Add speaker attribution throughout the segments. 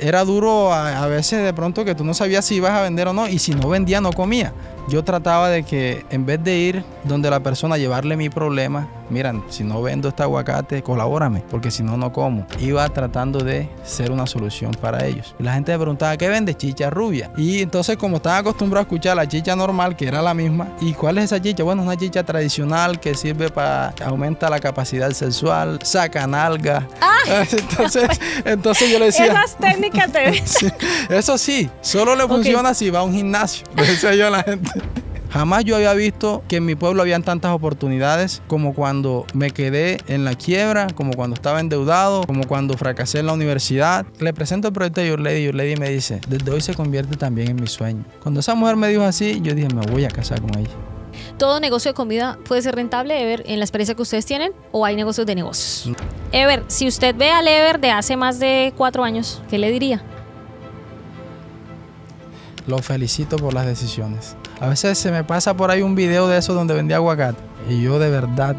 Speaker 1: era duro a, veces de pronto que tú no sabías si ibas a vender o no y si no vendía no comía. Yo trataba de que en vez de ir donde la persona llevarle mi problema, miran, si no vendo este aguacate, colabórame, porque si no, no como. Iba tratando de ser una solución para ellos. Y la gente me preguntaba, ¿qué vende? Chicha rubia. Y entonces, como estaba acostumbrado a escuchar la chicha normal, que era la misma, ¿y cuál es esa chicha? Bueno, es una chicha tradicional que sirve para aumentar la capacidad sexual, saca nalga. Entonces, entonces yo le decía.
Speaker 2: Esas técnicas te
Speaker 1: Sí, Eso sí, solo le funciona si va a un gimnasio. Le decía yo a la gente. Jamás yo había visto que en mi pueblo habían tantas oportunidades como cuando me quedé en la quiebra, como cuando estaba endeudado, como cuando fracasé en la universidad. Le presento el proyecto de Your Lady y Your Lady me dice, desde hoy se convierte también en mi sueño. Cuando esa mujer me dijo así, yo dije, me voy a casar con ella.
Speaker 2: ¿Todo negocio de comida puede ser rentable, Ever, en la experiencia que ustedes tienen? ¿O hay negocios de negocios? Ever, si usted ve al Ever de hace más de cuatro años, ¿qué le diría?
Speaker 1: Lo felicito por las decisiones. A veces se me pasa por ahí un video de eso donde vendía aguacate. Y yo de verdad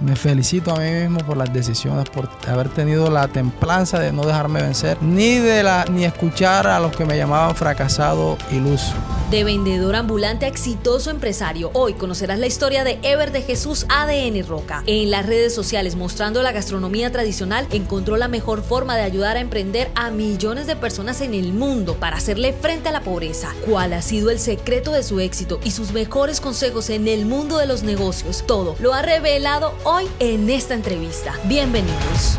Speaker 1: me felicito a mí mismo por las decisiones, por haber tenido la templanza de no dejarme vencer, ni de la, ni escuchar a los que me llamaban fracasado, iluso.
Speaker 3: De vendedor ambulante a exitoso empresario, hoy conocerás la historia de Ever de Jesús ADN Roca. En las redes sociales mostrando la gastronomía tradicional, encontró la mejor forma de ayudar a emprender a millones de personas en el mundo para hacerle frente a la pobreza. ¿Cuál ha sido el secreto de su éxito y sus mejores consejos en el mundo de los negocios? Todo lo ha revelado hoy en esta entrevista. Bienvenidos.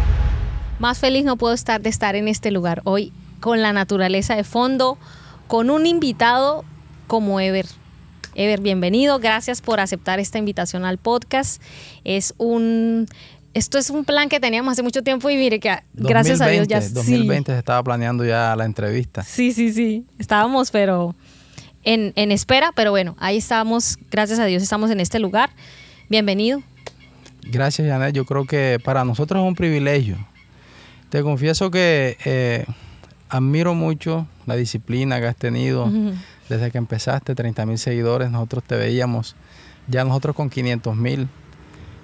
Speaker 2: Más feliz no puedo estar de estar en este lugar hoy con la naturaleza de fondo, con un invitado como Ever. Ever, bienvenido. Gracias por aceptar esta invitación al podcast. Es un esto es un plan que teníamos hace mucho tiempo y mire que gracias a Dios ya
Speaker 1: 2020 se estaba planeando ya la entrevista.
Speaker 2: Sí, sí, sí. Estábamos, pero en, en espera, pero bueno, ahí estamos. Gracias a Dios estamos en este lugar. Bienvenido.
Speaker 1: Gracias, Janet. Yo creo que para nosotros es un privilegio. Te confieso que eh, admiro mucho la disciplina que has tenido desde que empezaste, 30 mil seguidores. Nosotros te veíamos ya nosotros con 500 mil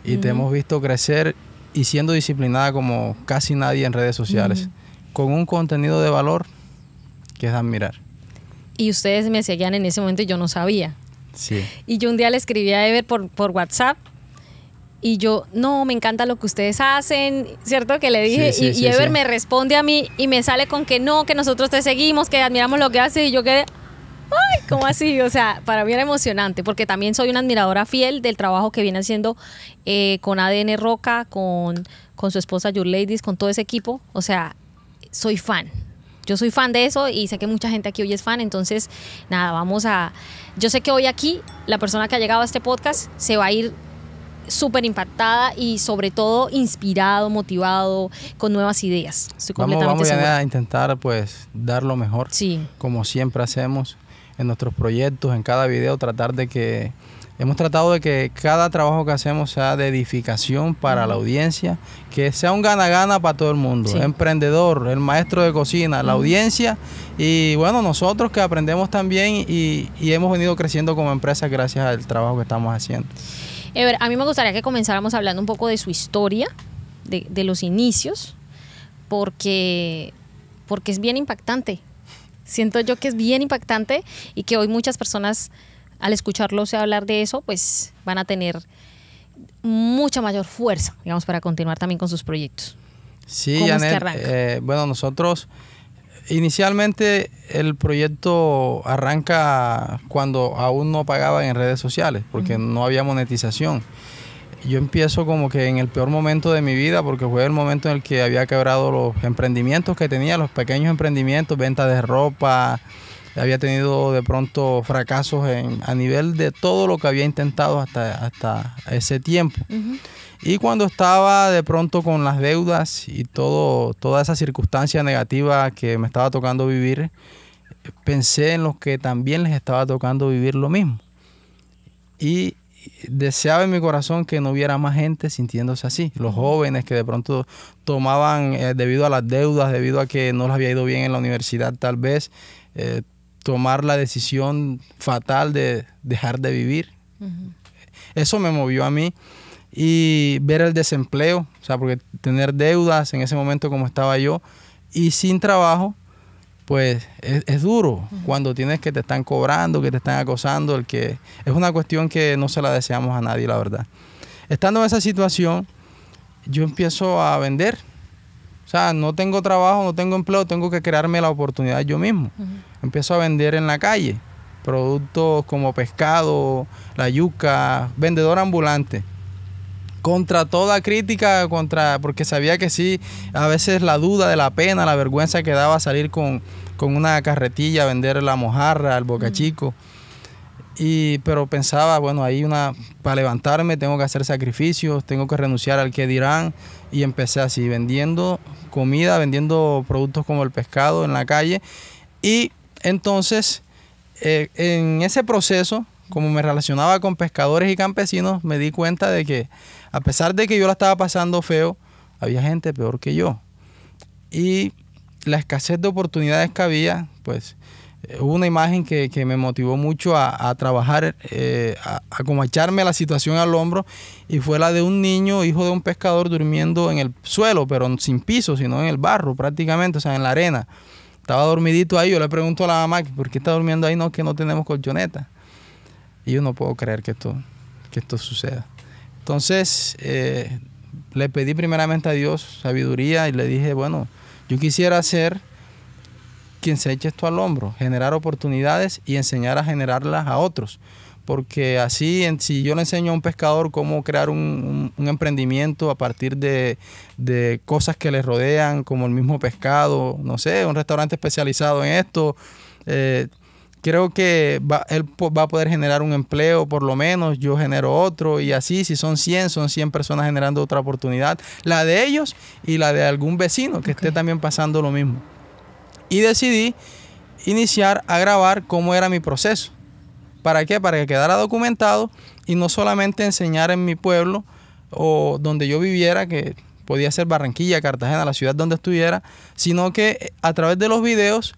Speaker 1: y te hemos visto crecer y siendo disciplinada como casi nadie en redes sociales, con un contenido de valor que es admirar.
Speaker 2: Y ustedes me seguían en ese momento y yo no sabía.
Speaker 1: Sí.
Speaker 2: Y yo un día le escribí a Ever por, por WhatsApp y yo, no, me encanta lo que ustedes hacen, ¿cierto? Que le dije,
Speaker 1: Sí, sí,
Speaker 2: y,
Speaker 1: sí,
Speaker 2: y Ever me responde a mí y me sale con que no, que nosotros te seguimos, que admiramos lo que haces y yo quedé, ay, ¿cómo así? O sea, para mí era emocionante porque también soy una admiradora fiel del trabajo que viene haciendo eh, con ADN Roca, con, con su esposa Your Ladies, con todo ese equipo. O sea, soy fan. Yo soy fan de eso y sé que mucha gente aquí hoy es fan, entonces nada, vamos a... Yo sé que hoy aquí la persona que ha llegado a este podcast se va a ir súper impactada y sobre todo inspirado, motivado, con nuevas ideas. Estoy
Speaker 1: Vamos,
Speaker 2: completamente
Speaker 1: vamos ya a intentar pues dar lo mejor.
Speaker 2: Sí.
Speaker 1: como siempre hacemos en nuestros proyectos, en cada video, tratar de que hemos tratado de que cada trabajo que hacemos sea de edificación para la audiencia, que sea un gana-gana para todo el mundo,
Speaker 2: Sí.
Speaker 1: emprendedor, el maestro de cocina, la audiencia y bueno, nosotros que aprendemos también y, y hemos venido creciendo como empresa gracias al trabajo que estamos haciendo.
Speaker 2: Ever, a mí me gustaría que comenzáramos hablando un poco de su historia, de, de los inicios, porque, porque es bien impactante. Siento yo que es bien impactante y que hoy muchas personas, al escucharlo o hablar de eso, pues van a tener mucha mayor fuerza, digamos, para continuar también con sus proyectos.
Speaker 1: Sí,
Speaker 2: ¿Cómo es que
Speaker 1: Janet,
Speaker 2: arranca?
Speaker 1: eh, bueno, nosotros inicialmente el proyecto arranca cuando aún no pagaban en redes sociales, porque no había monetización. Yo empiezo como que en el peor momento de mi vida, porque fue el momento en el que había quebrado los emprendimientos que tenía, los pequeños emprendimientos, venta de ropa, había tenido de pronto fracasos en- a nivel de todo lo que había intentado hasta, hasta ese tiempo. Y cuando estaba de pronto con las deudas y todo, toda esa circunstancia negativa que me estaba tocando vivir, pensé en los que también les estaba tocando vivir lo mismo. Y deseaba en mi corazón que no hubiera más gente sintiéndose así. Los jóvenes que de pronto tomaban, eh, debido a las deudas, debido a que no les había ido bien en la universidad, tal vez, eh, tomar la decisión fatal de dejar de vivir. Eso me movió a mí y ver el desempleo, o sea, porque tener deudas en ese momento como estaba yo y sin trabajo, pues es, duro cuando tienes que te están cobrando, que te están acosando, el que es una cuestión que no se la deseamos a nadie, la verdad. Estando en esa situación, yo empiezo a vender. O sea, no tengo trabajo, no tengo empleo, tengo que crearme la oportunidad yo mismo. Empiezo a vender en la calle productos como pescado, la yuca, vendedor ambulante contra toda crítica, contra porque sabía que sí, a veces la duda de la pena, la vergüenza que daba salir con, una carretilla, vender la mojarra, el bocachico. Y, pero pensaba, bueno, ahí una, para levantarme tengo que hacer sacrificios, tengo que renunciar al que dirán. Y empecé así, vendiendo comida, vendiendo productos como el pescado en la calle. Y entonces, eh, en ese proceso, como me relacionaba con pescadores y campesinos, me di cuenta de que a pesar de que yo la estaba pasando feo, había gente peor que yo. Y la escasez de oportunidades que había, pues hubo una imagen que, me motivó mucho a, trabajar, eh, a, a, como echarme la situación al hombro, y fue la de un niño, hijo de un pescador, durmiendo en el suelo, pero sin piso, sino en el barro prácticamente, o sea, en la arena. Estaba dormidito ahí, yo le pregunto a la mamá, ¿por qué está durmiendo ahí? No, que no tenemos colchoneta. Y yo no puedo creer que esto, que esto suceda. Entonces, eh, le pedí primeramente a Dios sabiduría y le dije, bueno, yo quisiera ser quien se eche esto al hombro, generar oportunidades y enseñar a generarlas a otros. Porque así, si yo le enseño a un pescador cómo crear un, emprendimiento a partir de, cosas que le rodean, como el mismo pescado, no sé, un restaurante especializado en esto, eh, creo que va, él va a poder generar un empleo por lo menos, yo genero otro y así, si son 100, son 100 personas generando otra oportunidad, la de ellos y la de algún vecino que esté también pasando lo mismo. Y decidí iniciar a grabar cómo era mi proceso. ¿Para qué? Para que quedara documentado y no solamente enseñar en mi pueblo o donde yo viviera, que podía ser Barranquilla, Cartagena, la ciudad donde estuviera, sino que a través de los videos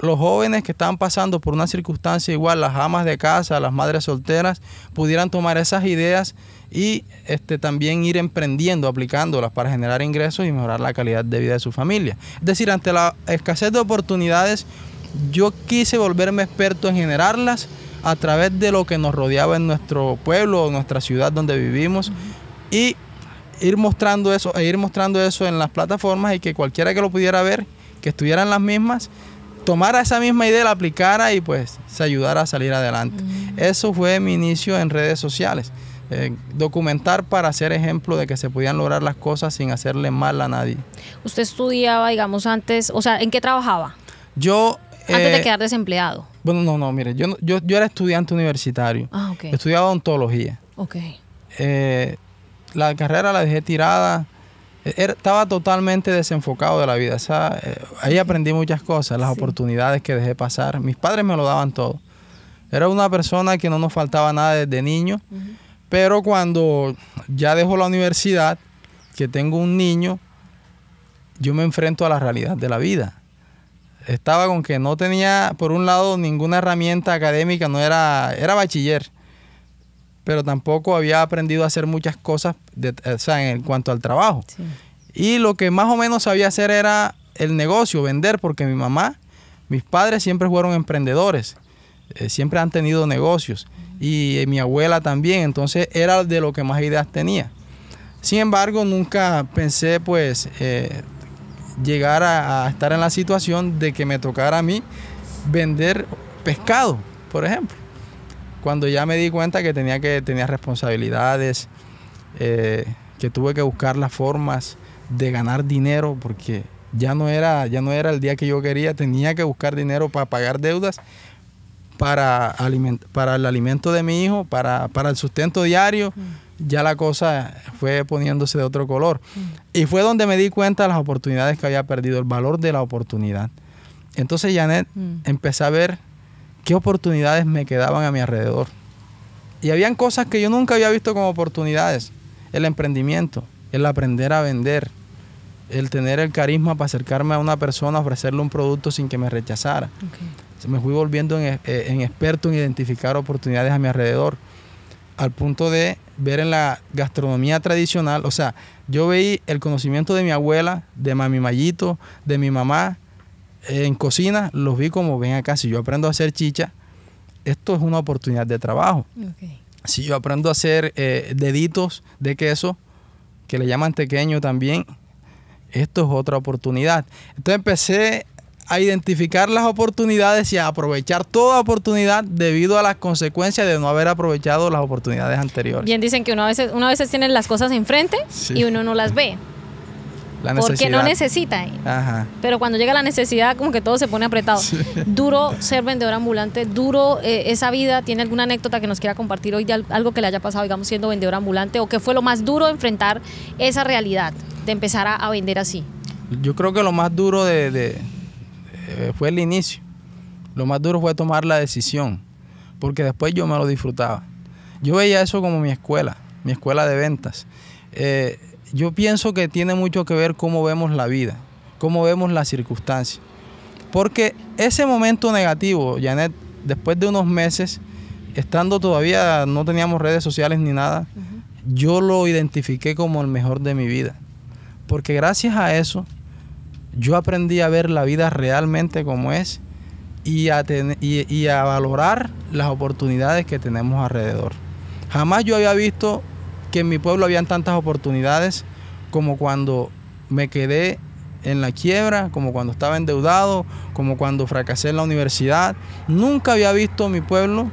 Speaker 1: los jóvenes que estaban pasando por una circunstancia igual, las amas de casa, las madres solteras, pudieran tomar esas ideas y este, también ir emprendiendo, aplicándolas para generar ingresos y mejorar la calidad de vida de su familia. Es decir, ante la escasez de oportunidades, yo quise volverme experto en generarlas a través de lo que nos rodeaba en nuestro pueblo o nuestra ciudad donde vivimos y ir mostrando eso, e ir mostrando eso en las plataformas y que cualquiera que lo pudiera ver, que estuvieran las mismas, tomara esa misma idea, la aplicara y pues se ayudara a salir adelante. Mm. Eso fue mi inicio en redes sociales. Eh, documentar para ser ejemplo de que se podían lograr las cosas sin hacerle mal a nadie.
Speaker 2: ¿Usted estudiaba, digamos, antes, o sea, en qué trabajaba?
Speaker 1: Yo...
Speaker 2: Antes de eh, quedar desempleado.
Speaker 1: Bueno, no, no, mire, yo, yo, yo era estudiante universitario. Ah, ok. Estudiaba odontología.
Speaker 2: Ok.
Speaker 1: Eh, la carrera la dejé tirada estaba totalmente desenfocado de la vida. Eh, ahí aprendí muchas cosas, las oportunidades que dejé pasar. Mis padres me lo daban todo. Era una persona que no nos faltaba nada desde niño, pero cuando ya dejo la universidad, que tengo un niño, yo me enfrento a la realidad de la vida. Estaba con que no tenía, por un lado, ninguna herramienta académica, no era, era bachiller pero tampoco había aprendido a hacer muchas cosas en cuanto al trabajo. Y lo que más o menos sabía hacer era el negocio, vender, porque mi mamá, mis padres siempre fueron emprendedores, eh, siempre han tenido negocios y eh, mi abuela también, entonces era de lo que más ideas tenía. Sin embargo, nunca pensé pues eh, llegar a, estar en la situación de que me tocara a mí vender pescado, por ejemplo cuando ya me di cuenta que tenía que tenía responsabilidades, eh, que tuve que buscar las formas de ganar dinero porque ya no era ya no era el día que yo quería, tenía que buscar dinero para pagar deudas, para para el alimento de mi hijo, para, el sustento diario. Ya la cosa fue poniéndose de otro color. Y fue donde me di cuenta de las oportunidades que había perdido, el valor de la oportunidad. Entonces, Janet, empecé a ver qué oportunidades me quedaban a mi alrededor. Y habían cosas que yo nunca había visto como oportunidades. El emprendimiento, el aprender a vender, el tener el carisma para acercarme a una persona, ofrecerle un producto sin que me rechazara. Me fui volviendo en, eh, en, experto en identificar oportunidades a mi alrededor, al punto de ver en la gastronomía tradicional, o sea, yo veí el conocimiento de mi abuela, de mami Mayito, de mi mamá, en cocina los vi como, ven acá, si yo aprendo a hacer chicha, esto es una oportunidad de trabajo. Si yo aprendo a hacer eh, deditos de queso, que le llaman pequeño también, esto es otra oportunidad. Entonces empecé a identificar las oportunidades y a aprovechar toda oportunidad debido a las consecuencias de no haber aprovechado las oportunidades anteriores.
Speaker 2: Bien dicen que uno a veces, uno a veces tiene las cosas enfrente y uno no las ve. porque no necesita. Ajá. Pero cuando llega la necesidad, como que todo se pone apretado. Duro ser vendedor ambulante, duro eh, esa vida. ¿Tiene alguna anécdota que nos quiera compartir hoy de algo que le haya pasado, digamos, siendo vendedor ambulante? ¿O qué fue lo más duro enfrentar esa realidad de empezar a, vender así?
Speaker 1: Yo creo que lo más duro de eh, fue el inicio. Lo más duro fue tomar la decisión, porque después yo me lo disfrutaba. Yo veía eso como mi escuela, mi escuela de ventas. Eh, yo pienso que tiene mucho que ver cómo vemos la vida, cómo vemos las circunstancias. Porque ese momento negativo, Janet, después de unos meses, estando todavía, no teníamos redes sociales ni nada, yo lo identifiqué como el mejor de mi vida. Porque gracias a eso, yo aprendí a ver la vida realmente como es y a, y, a valorar las oportunidades que tenemos alrededor. Jamás yo había visto que en mi pueblo habían tantas oportunidades como cuando me quedé en la quiebra, como cuando estaba endeudado, como cuando fracasé en la universidad. Nunca había visto mi pueblo,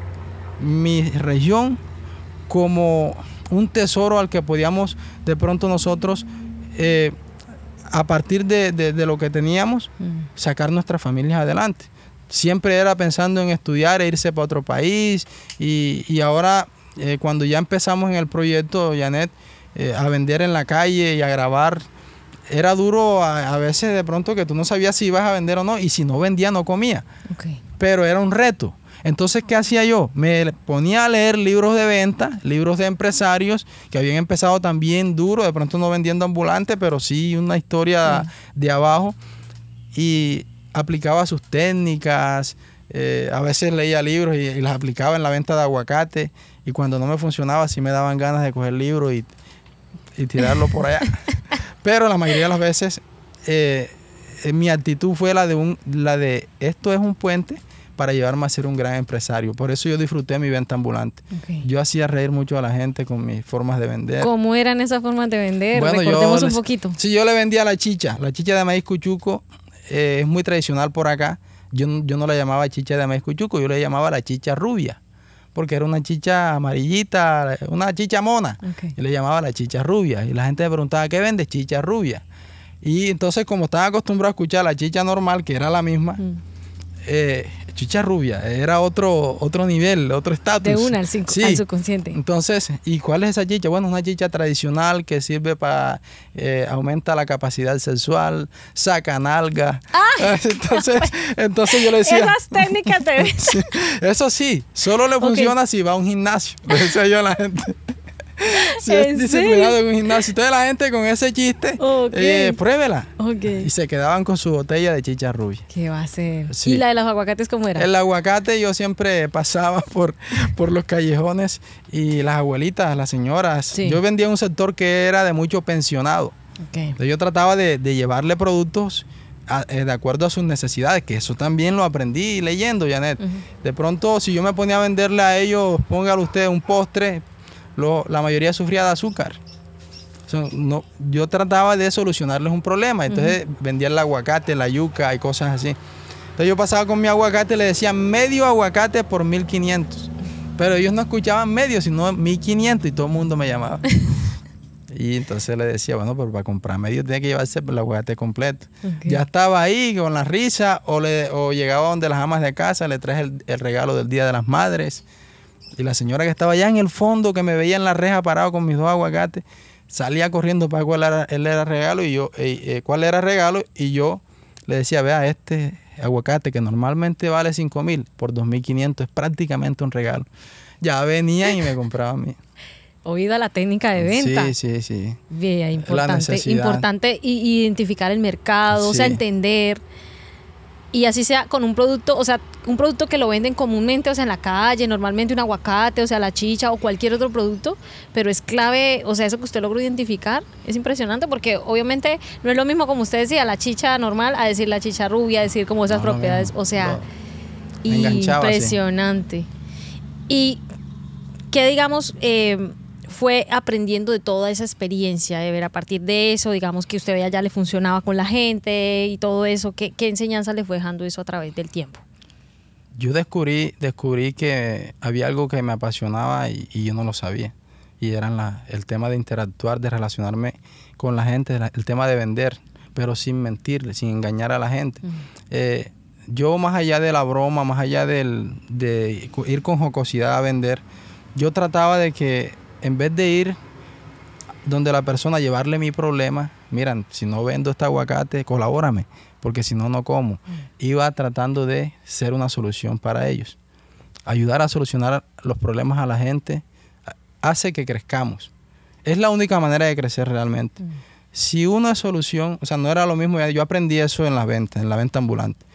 Speaker 1: mi región, como un tesoro al que podíamos de pronto nosotros eh, a partir de, lo que teníamos, mm. sacar nuestras familias adelante. Siempre era pensando en estudiar e irse para otro país y, ahora eh, cuando ya empezamos en el proyecto, Janet, eh, a vender en la calle y a grabar, era duro a, veces de pronto que tú no sabías si ibas a vender o no y si no vendía no comía. Pero era un reto. Entonces, ¿qué hacía yo? Me ponía a leer libros de venta, libros de empresarios que habían empezado también duro, de pronto no vendiendo ambulante, pero sí una historia de abajo. Y aplicaba sus técnicas, eh, a veces leía libros y, las aplicaba en la venta de aguacate. Y cuando no me funcionaba, sí me daban ganas de coger el libro y, tirarlo por allá. pero la mayoría de las veces eh, eh, mi actitud fue la de, un, la de esto es un puente para llevarme a ser un gran empresario. Por eso yo disfruté mi venta ambulante. Yo hacía reír mucho a la gente con mis formas de vender.
Speaker 2: ¿Cómo eran esas formas de vender? Bueno, Recordemos un poquito.
Speaker 1: Sí, yo le vendía la chicha. La chicha de maíz cuchuco eh, es muy tradicional por acá. Yo, yo no la llamaba chicha de maíz cuchuco, yo le llamaba la chicha rubia porque era una chicha amarillita, una chicha mona. Y le llamaba la chicha rubia. Y la gente me preguntaba, ¿qué vende? Chicha rubia. Y entonces, como estaba acostumbrado a escuchar la chicha normal, que era la misma, mm. eh, chicha rubia, era otro, otro nivel, otro estatus.
Speaker 2: De una al, subconsciente.
Speaker 1: Entonces, ¿y cuál es esa chicha? Bueno, una chicha tradicional que sirve para, eh, aumenta la capacidad sexual, saca nalga. Ah. entonces, entonces yo le decía...
Speaker 2: Esas técnicas de...
Speaker 1: eso sí, solo le funciona si va a un gimnasio, le decía yo a la gente si es disciplinado en un gimnasio. Entonces la gente con ese chiste, eh, pruébela. Y se quedaban con su botella de chicha rubia.
Speaker 2: ¿Qué va a ser? ¿Y la de los aguacates cómo era?
Speaker 1: El aguacate yo siempre pasaba por, por los callejones y las abuelitas, las señoras. Yo vendía un sector que era de mucho pensionado. Entonces yo trataba de, llevarle productos eh, de acuerdo a sus necesidades, que eso también lo aprendí leyendo, Janet. De pronto, si yo me ponía a venderle a ellos, póngale usted un postre, la mayoría sufría de azúcar. no, yo trataba de solucionarles un problema. Entonces vendía el aguacate, la yuca y cosas así. Entonces yo pasaba con mi aguacate y le decía medio aguacate por 1500. Pero ellos no escuchaban medio, sino 1500 y todo el mundo me llamaba. y entonces le decía, bueno, pero para comprar medio tiene que llevarse el aguacate completo. Ya estaba ahí con la risa o, le, o llegaba donde las amas de casa, le traje el, el regalo del Día de las Madres y la señora que estaba allá en el fondo, que me veía en la reja parado con mis dos aguacates, salía corriendo para cuál era, él era regalo y yo, eh, eh, cuál era regalo, y yo le decía, vea, este aguacate que normalmente vale 5 mil por 2.500 es prácticamente un regalo. Ya venía y me compraba a mí.
Speaker 2: Oída la técnica de venta.
Speaker 1: Sí, sí, sí.
Speaker 2: Bien, importante. Importante identificar el mercado, o sea, entender y así sea con un producto, o sea, un producto que lo venden comúnmente, o sea, en la calle, normalmente un aguacate, o sea, la chicha o cualquier otro producto, pero es clave, o sea, eso que usted logró identificar es impresionante porque obviamente no es lo mismo como usted decía, la chicha normal a decir la chicha rubia, a decir como esas
Speaker 1: No,
Speaker 2: propiedades, o sea,
Speaker 1: sí.
Speaker 2: impresionante. Y que digamos, eh, fue aprendiendo de toda esa experiencia, de ver a partir de eso, digamos que usted ya le funcionaba con la gente y todo eso, ¿qué, qué enseñanza le fue dejando eso a través del tiempo?
Speaker 1: Yo descubrí, descubrí que había algo que me apasionaba y, y yo no lo sabía. Y era la- el tema de interactuar, de relacionarme con la gente, el tema de vender, pero sin mentirle, sin engañar a la gente. Eh, yo más allá de la broma, más allá del, de ir con jocosidad a vender, yo trataba de que en vez de ir donde la persona llevarle mi problema, miran, si no vendo este aguacate, colabórame, porque si no, no como. Iba tratando de ser una solución para ellos. Ayudar a solucionar los problemas a la gente hace que crezcamos. Es la única manera de crecer realmente. Si una solución, o sea, no era lo mismo, yo aprendí eso en la venta, en la venta ambulante.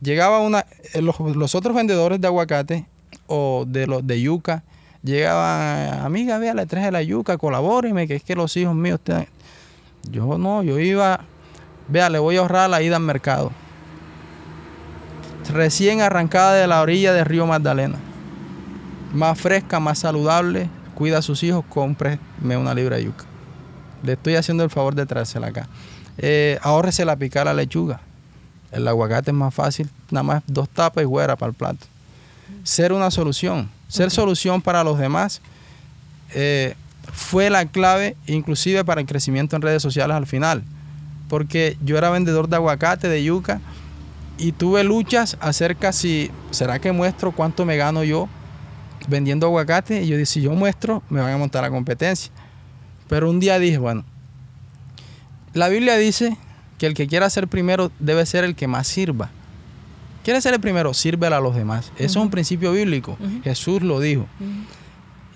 Speaker 1: Llegaba una, eh, los, los otros vendedores de aguacate o de los de yuca, llegaban, amiga, vea, le traje la yuca, colabóreme, que es que los hijos míos te-". Yo no, yo iba, vea, le voy a ahorrar la ida al mercado. Recién arrancada de la orilla del río Magdalena. Más fresca, más saludable, cuida a sus hijos, cómpreme una libra de yuca. Le estoy haciendo el favor de traérsela acá. Eh, ahórrese la picar la lechuga. El aguacate es más fácil, nada más dos tapas y fuera para el plato. Ser una solución, ser solución para los demás eh, fue la clave inclusive para el crecimiento en redes sociales al final. Porque yo era vendedor de aguacate, de yuca, y tuve luchas acerca si, ¿será que muestro cuánto me gano yo vendiendo aguacate? Y yo dije, si yo muestro, me van a montar la competencia. Pero un día dije, bueno, la Biblia dice que el que quiera ser primero debe ser el que más sirva. ¿Quiere ser el primero? Sírvela a los demás. Eso es un principio bíblico. Jesús lo dijo.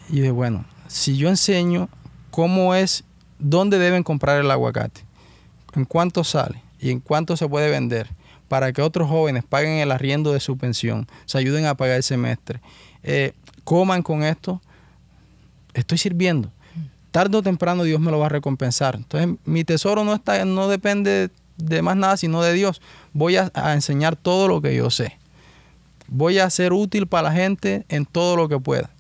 Speaker 1: Y dije, bueno, si yo enseño cómo es, dónde deben comprar el aguacate, en cuánto sale y en cuánto se puede vender, para que otros jóvenes paguen el arriendo de su pensión, se ayuden a pagar el semestre, eh, coman con esto, estoy sirviendo. Tarde o temprano Dios me lo va a recompensar. Entonces mi tesoro no está, no depende de más nada sino de Dios. Voy a, a enseñar todo lo que yo sé. Voy a ser útil para la gente en todo lo que pueda.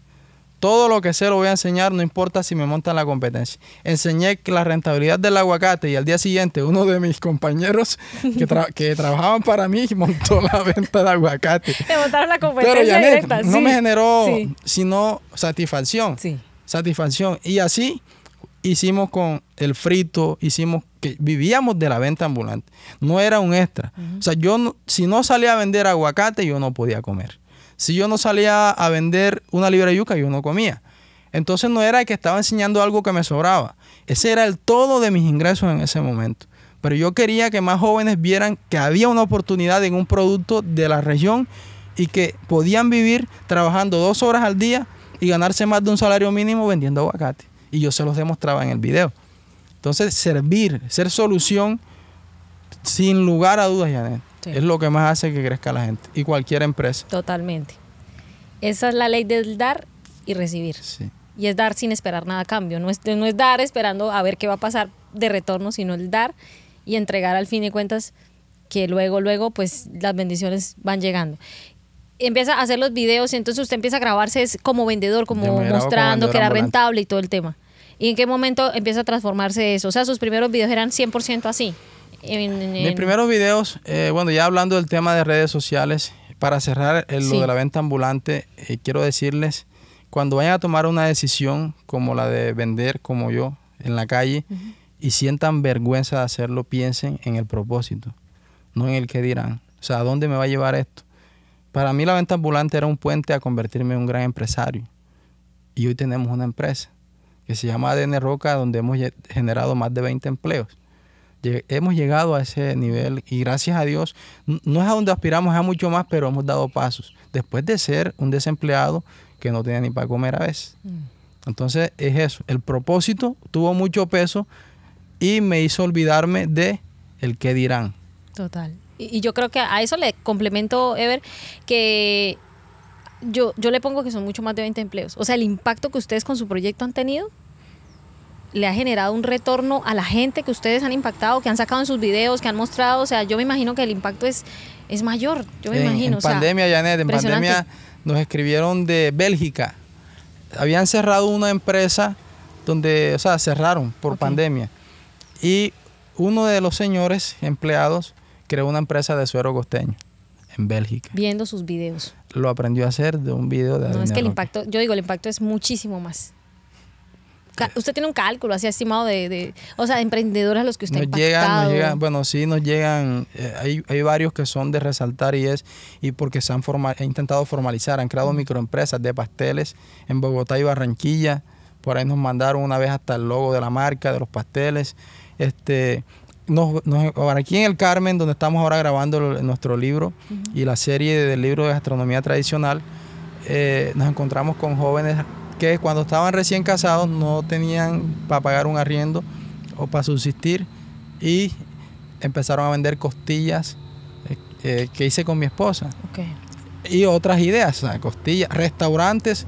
Speaker 1: Todo lo que sé lo voy a enseñar, no importa si me montan la competencia. Enseñé la rentabilidad del aguacate y al día siguiente uno de mis compañeros que, tra- que trabajaban para mí montó la venta de aguacate.
Speaker 2: Te montaron la
Speaker 1: Pero
Speaker 2: competencia
Speaker 1: Janet,
Speaker 2: directa.
Speaker 1: no
Speaker 2: sí.
Speaker 1: me generó
Speaker 2: Sí.
Speaker 1: sino satisfacción.
Speaker 2: Sí.
Speaker 1: Satisfacción. Y así hicimos con el frito, hicimos que vivíamos de la venta ambulante. No era un extra. O sea, yo no- si no salía a vender aguacate, yo no podía comer. Si yo no salía a vender una libra de yuca, yo no comía. Entonces no era que estaba enseñando algo que me sobraba. Ese era el todo de mis ingresos en ese momento. Pero yo quería que más jóvenes vieran que había una oportunidad en un producto de la región y que podían vivir trabajando dos horas al día y ganarse más de un salario mínimo vendiendo aguacate. Y yo se los demostraba en el video. Entonces, servir, ser solución, sin lugar a dudas, Janet,
Speaker 2: Sí.
Speaker 1: es lo que más hace que crezca la gente y cualquier empresa.
Speaker 2: Totalmente. Esa es la ley del dar y recibir.
Speaker 1: Sí.
Speaker 2: Y es dar sin esperar nada a cambio. No es, no es dar esperando a ver qué va a pasar de retorno, sino el dar y entregar al fin de cuentas que luego, luego, pues las bendiciones van llegando. Empieza a hacer los videos y entonces usted empieza a grabarse como vendedor, como mostrando
Speaker 1: vendedor
Speaker 2: que era
Speaker 1: ambulante.
Speaker 2: rentable y todo el tema. ¿Y en qué momento empieza a transformarse eso? O sea, sus primeros videos eran 100% así. En- en-
Speaker 1: Mis primeros videos, eh, bueno, ya hablando del tema de redes sociales, para cerrar eh, lo de la venta ambulante, eh, quiero decirles, cuando vayan a tomar una decisión como la de vender, como yo, en la calle, y sientan vergüenza de hacerlo, piensen en el propósito, no en el que dirán. O sea, ¿a dónde me va a llevar esto? Para mí la venta ambulante era un puente a convertirme en un gran empresario. Y hoy tenemos una empresa que se llama ADN Roca, donde hemos generado más de 20 empleos. Hemos llegado a ese nivel y gracias a Dios, no es a donde aspiramos, es a mucho más, pero hemos dado pasos. Después de ser un desempleado que no tenía ni para comer a veces. Entonces es eso, el propósito tuvo mucho peso y me hizo olvidarme de el qué dirán.
Speaker 2: Total. Y, y yo creo que a eso le complemento, Ever, que yo, yo le pongo que son mucho más de 20 empleos. O sea, el impacto que ustedes con su proyecto han tenido le ha generado un retorno a la gente que ustedes han impactado, que han sacado en sus videos, que han mostrado. O sea, yo me imagino que el impacto es, es mayor. Yo me
Speaker 1: en,
Speaker 2: imagino.
Speaker 1: En
Speaker 2: o sea,
Speaker 1: pandemia, Janet, en pandemia nos escribieron de Bélgica. Habían cerrado una empresa donde, o sea, cerraron por pandemia. Y uno de los señores empleados creó una empresa de suero costeño en Bélgica.
Speaker 2: Viendo sus videos.
Speaker 1: Lo aprendió a hacer de un video de
Speaker 2: No, es que el
Speaker 1: Roque.
Speaker 2: impacto, yo digo, el impacto es muchísimo más. Ca- Usted tiene un cálculo así estimado de, de- o sea, de emprendedores a los que usted ha
Speaker 1: nos llegan, nos llegan, bueno, sí nos llegan, eh, hay, hay varios que son de resaltar y es, y porque se han forma- han intentado formalizar, han creado microempresas de pasteles en Bogotá y Barranquilla, por ahí nos mandaron una vez hasta el logo de la marca, de los pasteles, este, nos, aquí en el Carmen, donde estamos ahora grabando nuestro libro y la serie del libro de gastronomía tradicional, eh, nos encontramos con jóvenes que cuando estaban recién casados no tenían para pagar un arriendo o para subsistir y empezaron a vender costillas eh, eh, que hice con mi esposa. Y otras ideas, o sea, costillas, restaurantes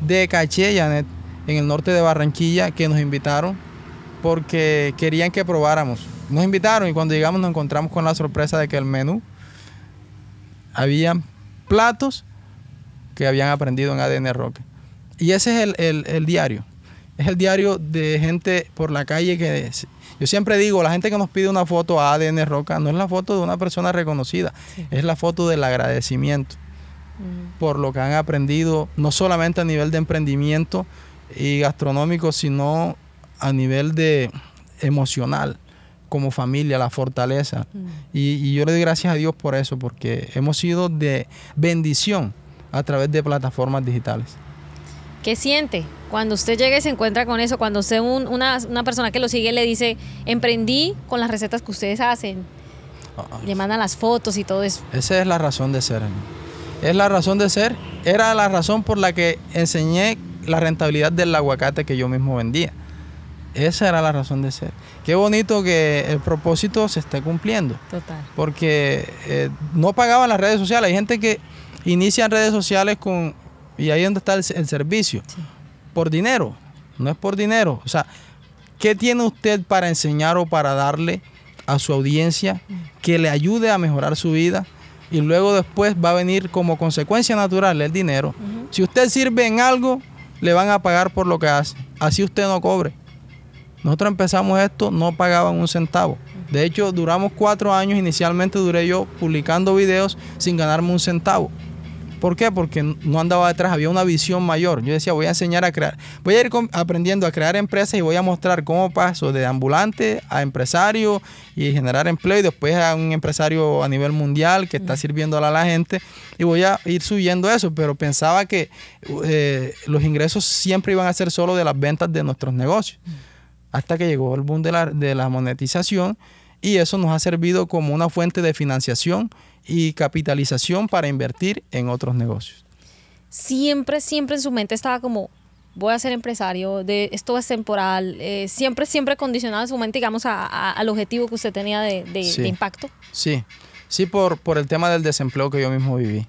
Speaker 1: de caché, Janet, en el norte de Barranquilla que nos invitaron porque querían que probáramos. Nos invitaron y cuando llegamos nos encontramos con la sorpresa de que el menú habían platos que habían aprendido en ADN Roque. Y ese es el, el- el diario. Es el diario de gente por la calle que... Yo siempre digo, la gente que nos pide una foto a ADN Roca no es la foto de una persona reconocida, es la foto del agradecimiento por lo que han aprendido, no solamente a nivel de emprendimiento y gastronómico, sino a nivel de emocional, como familia, la fortaleza.
Speaker 2: Mm.
Speaker 1: Y, y yo le doy gracias a Dios por eso, porque hemos sido de bendición a través de plataformas digitales.
Speaker 2: ¿Qué siente cuando usted llega y se encuentra con eso? Cuando usted, un- una, una persona que lo sigue, le dice, emprendí con las recetas que ustedes hacen. Y le mandan las fotos y todo eso.
Speaker 1: Esa es la razón de ser. Es la razón de ser. Era la razón por la que enseñé la rentabilidad del aguacate que yo mismo vendía. Esa era la razón de ser. Qué bonito que el propósito se esté cumpliendo.
Speaker 2: Total.
Speaker 1: Porque eh, no pagaban las redes sociales. Hay gente que inicia en redes sociales con... Y ahí es donde está el, el servicio. Por dinero. No es por dinero. O sea, ¿qué tiene usted para enseñar o para darle a su audiencia que le ayude a mejorar su vida? Y luego después va a venir como consecuencia natural el dinero. Si usted sirve en algo, le van a pagar por lo que hace. Así usted no cobre. Nosotros empezamos esto, no pagaban un centavo. De hecho, duramos cuatro años. Inicialmente duré yo publicando videos sin ganarme un centavo. ¿Por qué? Porque no andaba detrás, había una visión mayor. Yo decía, voy a enseñar a crear, voy a ir aprendiendo a crear empresas y voy a mostrar cómo paso de ambulante a empresario y generar empleo y después a un empresario a nivel mundial que está sirviendo a la gente y voy a ir subiendo eso, pero pensaba que eh, los ingresos siempre iban a ser solo de las ventas de nuestros negocios hasta que llegó el boom de la, de la monetización y eso nos ha servido como una fuente de financiación y capitalización para invertir en otros negocios.
Speaker 2: Siempre, siempre en su mente estaba como, voy a ser empresario, de, esto es temporal. eh, siempre, siempre condicionado en su mente, digamos, a- a- al objetivo que usted tenía de, de-
Speaker 1: Sí.
Speaker 2: de impacto.
Speaker 1: Sí, sí por, por el tema del desempleo que yo mismo viví,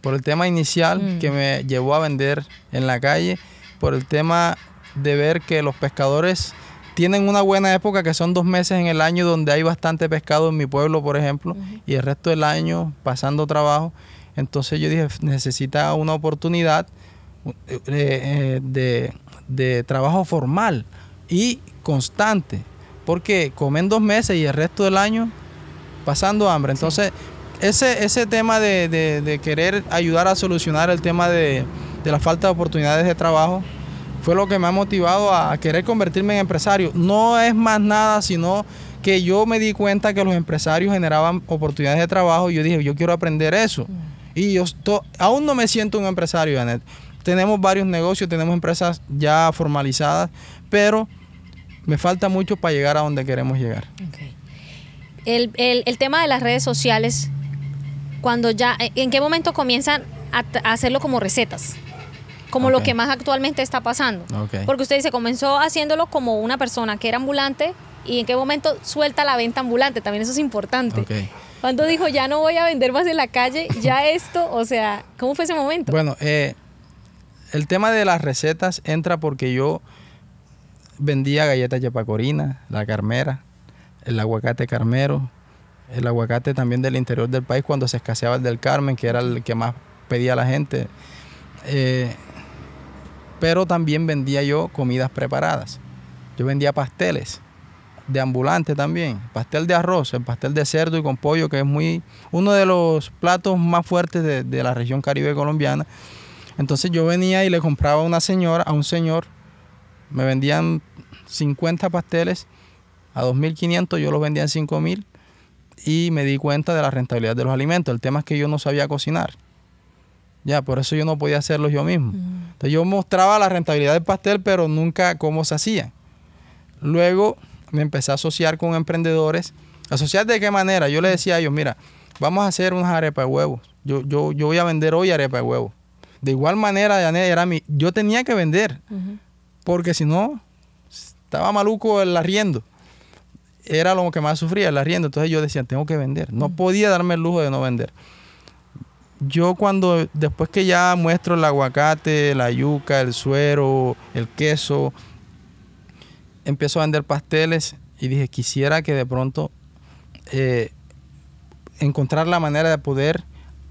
Speaker 1: por el tema inicial
Speaker 2: Mm.
Speaker 1: que me llevó a vender en la calle, por el tema de ver que los pescadores tienen una buena época que son dos meses en el año donde hay bastante pescado en mi pueblo, por ejemplo, y el resto del año pasando trabajo. Entonces yo dije, necesita una oportunidad eh, eh, de, de trabajo formal y constante, porque comen dos meses y el resto del año pasando hambre. Entonces, ese, ese tema de, de- de querer ayudar a solucionar el tema de, de la falta de oportunidades de trabajo fue lo que me ha motivado a querer convertirme en empresario. No es más nada, sino que yo me di cuenta que los empresarios generaban oportunidades de trabajo y yo dije, yo quiero aprender eso. Y yo aún no me siento un empresario, Janet. Tenemos varios negocios, tenemos empresas ya formalizadas, pero me falta mucho para llegar a donde queremos llegar.
Speaker 2: El, tema de las redes sociales, cuando ya, ¿en qué momento comienzan a hacerlo como recetas? Como lo que más actualmente está pasando. Porque usted dice, comenzó haciéndolo como una persona que era ambulante y en qué momento suelta la venta ambulante. También eso es importante.
Speaker 1: Ok.
Speaker 2: Cuando dijo, ya no voy a vender más en la calle, ya esto, o sea, ¿cómo fue ese momento?
Speaker 1: Bueno, eh, el tema de las recetas entra porque yo vendía galletas yepacorina, la carmera, el aguacate carmero, el aguacate también del interior del país cuando se escaseaba el del Carmen, que era el que más pedía la gente. Eh, pero también vendía yo comidas preparadas. Yo vendía pasteles de ambulante también, pastel de arroz, el pastel de cerdo y con pollo, que es muy uno de los platos más fuertes de, de la región caribe colombiana. Entonces yo venía y le compraba a una señora, a un señor, me vendían 50 pasteles a 2.500, yo los vendía en 5.000 y me di cuenta de la rentabilidad de los alimentos. El tema es que yo no sabía cocinar. Ya, por eso yo no podía hacerlos yo mismo. Entonces yo mostraba la rentabilidad del pastel, pero nunca cómo se hacía. Luego me empecé a asociar con emprendedores. ¿Asociar de qué manera? Yo le decía a ellos, mira, vamos a hacer unas arepas de huevos. Yo, yo, yo voy a vender hoy arepas de huevos. De igual manera, era mi, yo tenía que vender, porque si no, estaba maluco el arriendo. Era lo que más sufría, el arriendo. Entonces yo decía, tengo que vender. No podía darme el lujo de no vender. Yo cuando, después que ya muestro el aguacate, la yuca, el suero, el queso, empiezo a vender pasteles y dije, quisiera que de pronto eh, encontrar la manera de poder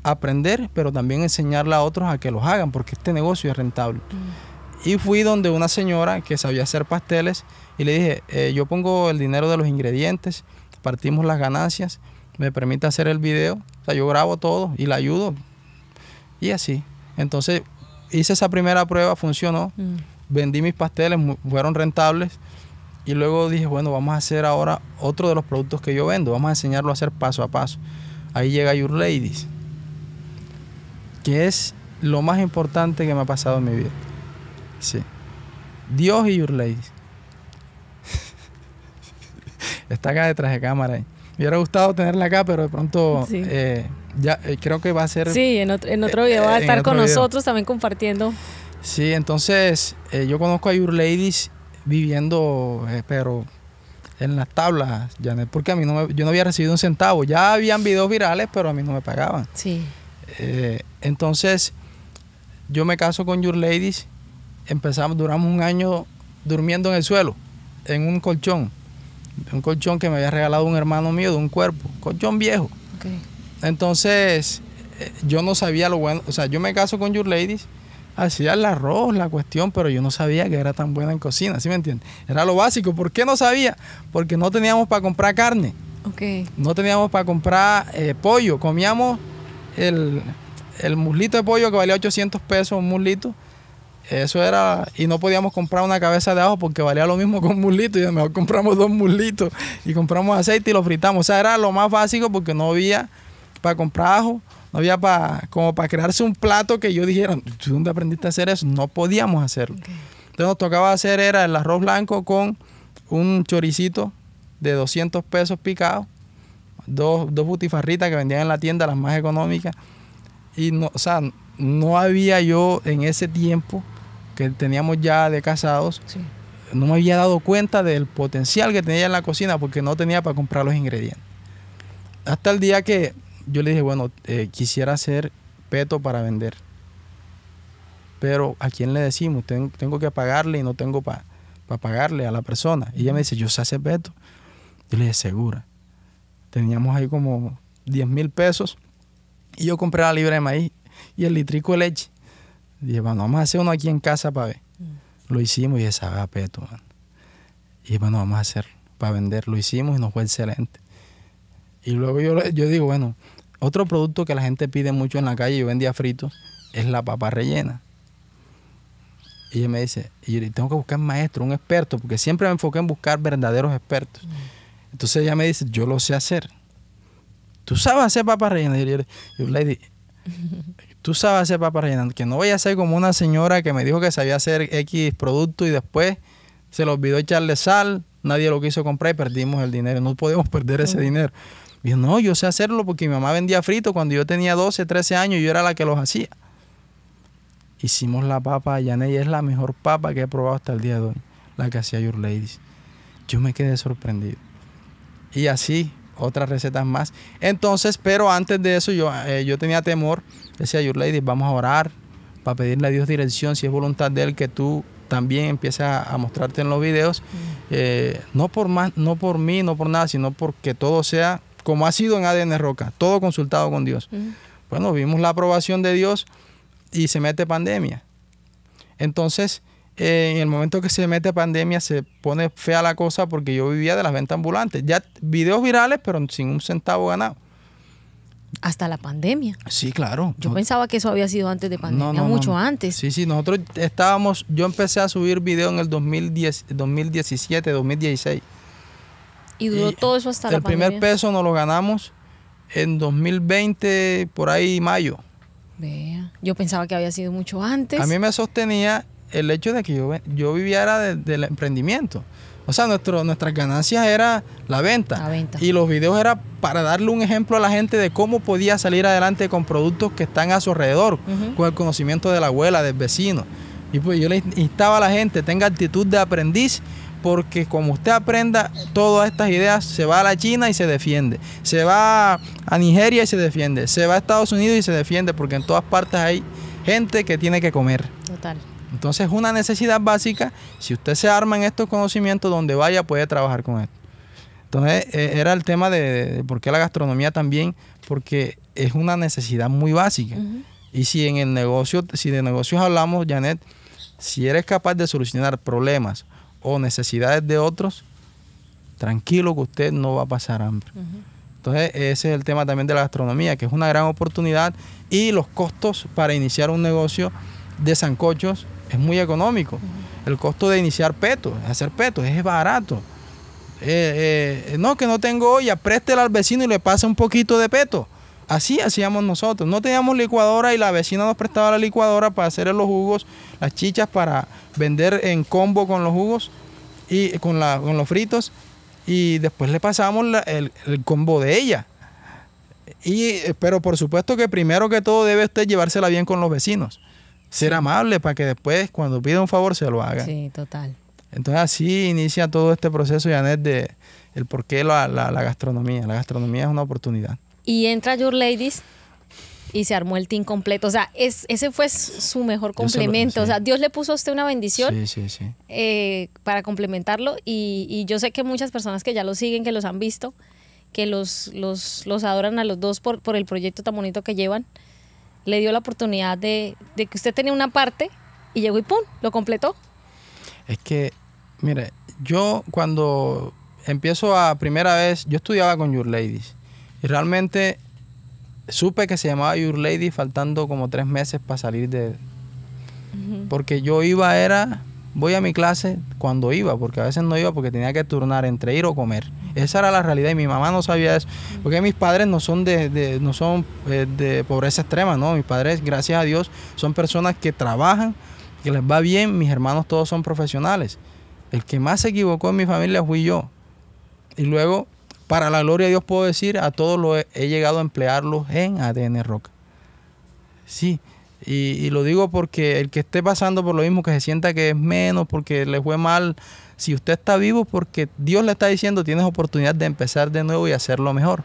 Speaker 1: aprender, pero también enseñarle a otros a que los hagan, porque este negocio es rentable. Mm. Y fui donde una señora que sabía hacer pasteles y le dije, eh, yo pongo el dinero de los ingredientes, partimos las ganancias, me permite hacer el video, sea, yo grabo todo y la ayudo. Y así. Entonces hice esa primera prueba, funcionó, mm. vendí mis pasteles, fueron rentables y luego dije, bueno, vamos a hacer ahora otro de los productos que yo vendo. Vamos a enseñarlo a hacer paso a paso. Ahí llega Your Ladies, que es lo más importante que me ha pasado en mi vida. Sí. Dios y Your Ladies. Está acá detrás de cámara. Me hubiera gustado tenerla acá, pero de pronto eh, ya eh, creo que va a ser.
Speaker 2: Sí, en otro, en otro video va a eh, estar con nosotros también compartiendo.
Speaker 1: Sí, entonces yo conozco a Your Ladies viviendo, pero en las tablas, Janet, porque a mí no yo no había recibido un centavo. Ya habían videos virales, pero a mí no me pagaban.
Speaker 2: Sí.
Speaker 1: Eh, entonces, yo me caso con Your Ladies, empezamos, duramos un año durmiendo en el suelo, en un colchón. Un colchón que me había regalado un hermano mío de un cuerpo, colchón viejo. Entonces, eh, yo no sabía lo bueno, o sea, yo me caso con Your Ladies hacía el arroz, la cuestión, pero yo no sabía que era tan buena en cocina, ¿sí me entiendes? Era lo básico. ¿Por qué no sabía? Porque no teníamos para comprar carne.
Speaker 2: Okay.
Speaker 1: No teníamos para comprar eh, pollo. Comíamos el, el muslito de pollo que valía 800 pesos un muslito. Eso era, y no podíamos comprar una cabeza de ajo porque valía lo mismo con un muslito. Y mejor compramos dos muslitos y compramos aceite y lo fritamos. O sea, era lo más básico porque no había para comprar ajo no había para como para crearse un plato que yo dijera, ¿tú dónde aprendiste a hacer eso? No podíamos hacerlo. Entonces nos tocaba hacer era el arroz blanco con un choricito de 200 pesos picado, dos, dos butifarritas que vendían en la tienda, las más económicas. Y no, o sea, no había yo en ese tiempo que teníamos ya de casados, no me había dado cuenta del potencial que tenía en la cocina porque no tenía para comprar los ingredientes. Hasta el día que yo le dije, bueno, eh, quisiera hacer peto para vender. Pero ¿a quién le decimos? Tengo, que pagarle y no tengo para pagarle a la persona. Y ella me dice, yo sé hacer peto. Yo le dije, segura. Teníamos ahí como 10 mil pesos. Y yo compré la libra de maíz y el litrico de leche. Y dije, bueno, vamos a hacer uno aquí en casa para ver. Mm. Lo hicimos y dije, sabe a peto, man. Y bueno, vamos a hacer para vender. Lo hicimos y nos fue excelente. Y luego yo, yo digo, bueno, otro producto que la gente pide mucho en la calle, yo vendía fritos, es la papa rellena. Y ella me dice, y yo tengo que buscar un maestro, un experto, porque siempre me enfoqué en buscar verdaderos expertos. Mm. Entonces ella me dice, yo lo sé hacer. ¿Tú sabes hacer papa rellena? Y yo, yo lady, tú sabes hacer papa rellena. Que no vaya a ser como una señora que me dijo que sabía hacer X producto y después se le olvidó echarle sal, nadie lo quiso comprar y perdimos el dinero. No podemos perder ese dinero no, yo sé hacerlo porque mi mamá vendía frito cuando yo tenía 12, 13 años y yo era la que los hacía. Hicimos la papa y es la mejor papa que he probado hasta el día de hoy, la que hacía Your Ladies. Yo me quedé sorprendido. Y así, otras recetas más. Entonces, pero antes de eso yo, eh, yo tenía temor. Decía, Your Lady, vamos a orar para pedirle a Dios dirección, si es voluntad de Él que tú también empieces a, mostrarte en los videos. Eh, no, por más, no por mí, no por nada, sino porque todo sea como ha sido en ADN Roca, todo consultado con Dios. Bueno, vimos la aprobación de Dios y se mete pandemia. Entonces, eh, en el momento que se mete pandemia se pone fea la cosa porque yo vivía de las ventas ambulantes. Ya videos virales, pero sin un centavo ganado.
Speaker 2: Hasta la pandemia.
Speaker 1: Sí, claro.
Speaker 2: Yo pensaba que eso había sido antes de pandemia, mucho antes.
Speaker 1: Sí, sí, nosotros estábamos, yo empecé a subir videos en el 2010, 2017, 2016.
Speaker 2: Y duró todo eso hasta la
Speaker 1: pandemia. El primer peso nos lo ganamos en 2020, por ahí mayo.
Speaker 2: Vea, yo pensaba que había sido mucho antes.
Speaker 1: A mí me sostenía el hecho de que yo, yo viviera del emprendimiento. O sea, nuestro, nuestras ganancias era la venta. Y los videos era para darle un ejemplo a la gente de cómo podía salir adelante con productos que están a su alrededor, con el conocimiento de la abuela, del vecino. Y pues yo le instaba a la gente, tenga actitud de aprendiz, porque como usted aprenda todas estas ideas, se va a la China y se defiende. Se va a Nigeria y se defiende. Se va a Estados Unidos y se defiende, porque en todas partes hay gente que tiene que comer.
Speaker 2: Total.
Speaker 1: Entonces es una necesidad básica. Si usted se arma en estos conocimientos, donde vaya puede trabajar con esto. Entonces e, era el tema de, por qué la gastronomía también, porque es una necesidad muy básica. Y si en el negocio, si de negocios hablamos, Janet, si eres capaz de solucionar problemas o necesidades de otros, tranquilo que usted no va a pasar hambre. Entonces ese es el tema también de la gastronomía, que es una gran oportunidad y los costos para iniciar un negocio de sancochos es muy económico. El costo de iniciar peto, hacer peto, es barato. Eh, eh, no, que no tengo olla, préstela al vecino y le pasa un poquito de peto. Así hacíamos nosotros. No teníamos licuadora y la vecina nos prestaba la licuadora para hacer los jugos, las chichas para vender en combo con los jugos y con, la, con los fritos. Y después le pasábamos el, el, combo de ella. Y, eh, pero por supuesto que primero que todo debe usted llevársela bien con los vecinos ser amable para que después, cuando pida un favor, se lo haga.
Speaker 2: Sí, total.
Speaker 1: Entonces así inicia todo este proceso, Janet, de el por qué la, la, gastronomía. La gastronomía es una oportunidad.
Speaker 2: Y entra Your Ladies y se armó el team completo. O sea, es, ese fue su mejor complemento. O sea, Dios le puso a usted una bendición eh, para complementarlo. Y, y, yo sé que muchas personas que ya lo siguen, que los han visto, que los, los, los adoran a los dos por, por el proyecto tan bonito que llevan le dio la oportunidad de, que usted tenía una parte y llegó y ¡pum! lo completó.
Speaker 1: Es que, mire, yo cuando empiezo a primera vez, yo estudiaba con Your Ladies y realmente supe que se llamaba Your Ladies faltando como tres meses para salir de... Porque yo iba, era, voy a mi clase cuando iba, porque a veces no iba porque tenía que turnar entre ir o comer. Esa era la realidad y mi mamá no sabía eso. Porque mis padres no son de, no son eh, de pobreza extrema, ¿no? Mis padres, gracias a Dios, son personas que trabajan, que les va bien. Mis hermanos todos son profesionales. El que más se equivocó en mi familia fui yo. Y luego, para la gloria de Dios puedo decir, a todos lo he, llegado a emplearlos en ADN Roca. Sí, y, y, lo digo porque el que esté pasando por lo mismo, que se sienta que es menos, porque le fue mal si usted está vivo porque Dios le está diciendo tienes oportunidad de empezar de nuevo y hacerlo mejor.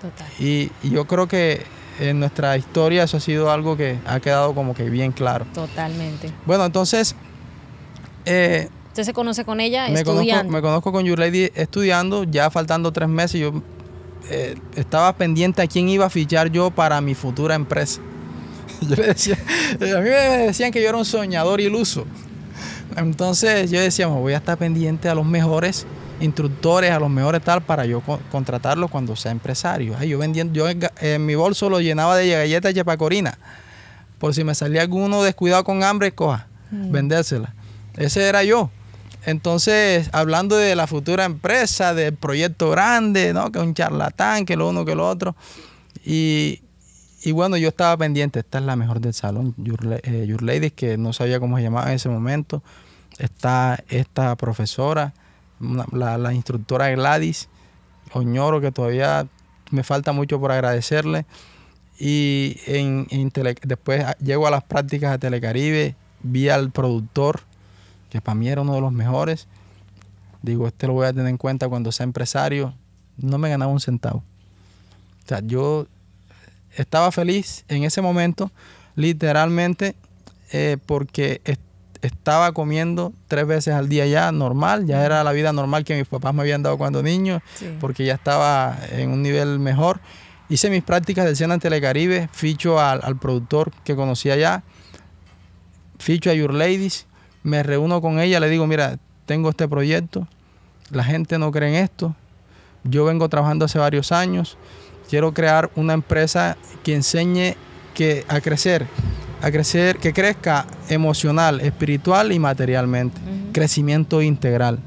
Speaker 1: Total. Y, yo creo que en nuestra historia eso ha sido algo que ha quedado como que bien claro.
Speaker 2: Totalmente.
Speaker 1: Bueno, entonces...
Speaker 2: Eh, ¿Usted se conoce con ella
Speaker 1: me Conozco, me conozco con Your Lady estudiando, ya faltando tres meses, yo eh, estaba pendiente a quién iba a fichar yo para mi futura empresa. Yo le decía, a mí me decían que yo era un soñador iluso. Entonces yo decía, voy a estar pendiente a los mejores instructores, a los mejores tal, para yo contratarlos cuando sea empresario. yo vendiendo, yo en, mi bolso lo llenaba de galletas de pacorina. Por si me salía alguno descuidado con hambre, coja, mm. vendérsela. Ese era yo. Entonces, hablando de la futura empresa, del proyecto grande, ¿no? Que un charlatán, que lo uno, que lo otro. Y, bueno, yo estaba pendiente, esta es la mejor del salón, Your, eh, Ladies, que no sabía cómo se llamaba en ese momento está esta profesora, la, instructora Gladys Oñoro, que todavía me falta mucho por agradecerle. Y en, después llego a las prácticas de Telecaribe, vi al productor, que para mí era uno de los mejores. Digo, este lo voy a tener en cuenta cuando sea empresario. no me ganaba un centavo. O sea, yo estaba feliz en ese momento, literalmente, eh, porque estaba comiendo tres veces al día ya, normal, ya era la vida normal que mis papás me habían dado cuando niño, porque ya estaba en un nivel mejor. Hice mis prácticas de escena en Telecaribe, ficho al, al productor que conocía allá, ficho a Your Ladies, me reúno con ella, le digo, mira, tengo este proyecto, la gente no cree en esto, yo vengo trabajando hace varios años, quiero crear una empresa que enseñe que a crecer, a crecer, que crezca emocional, espiritual y materialmente, crecimiento integral.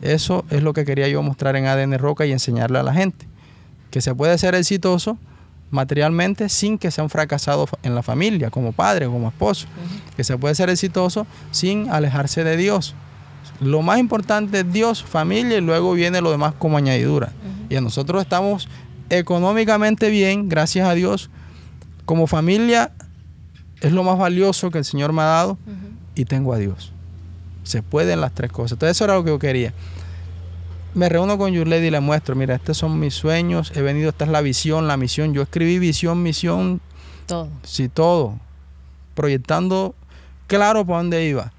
Speaker 1: Eso es lo que quería yo mostrar en ADN Roca y enseñarle a la gente, que se puede ser exitoso materialmente sin que sea un fracasado en la familia, como padre, como esposo, que se puede ser exitoso sin alejarse de Dios. Lo más importante es Dios, familia y luego viene lo demás como añadidura. Y nosotros estamos económicamente bien, gracias a Dios. Como familia es lo más valioso que el Señor me ha dado y tengo a Dios. Se pueden las tres cosas. Entonces eso era lo que yo quería. Me reúno con Yurlady y le muestro, mira, estos son mis sueños, he venido, esta es la visión, la misión. Yo escribí visión, misión.
Speaker 2: Todo.
Speaker 1: Sí, todo. Proyectando claro para dónde iba.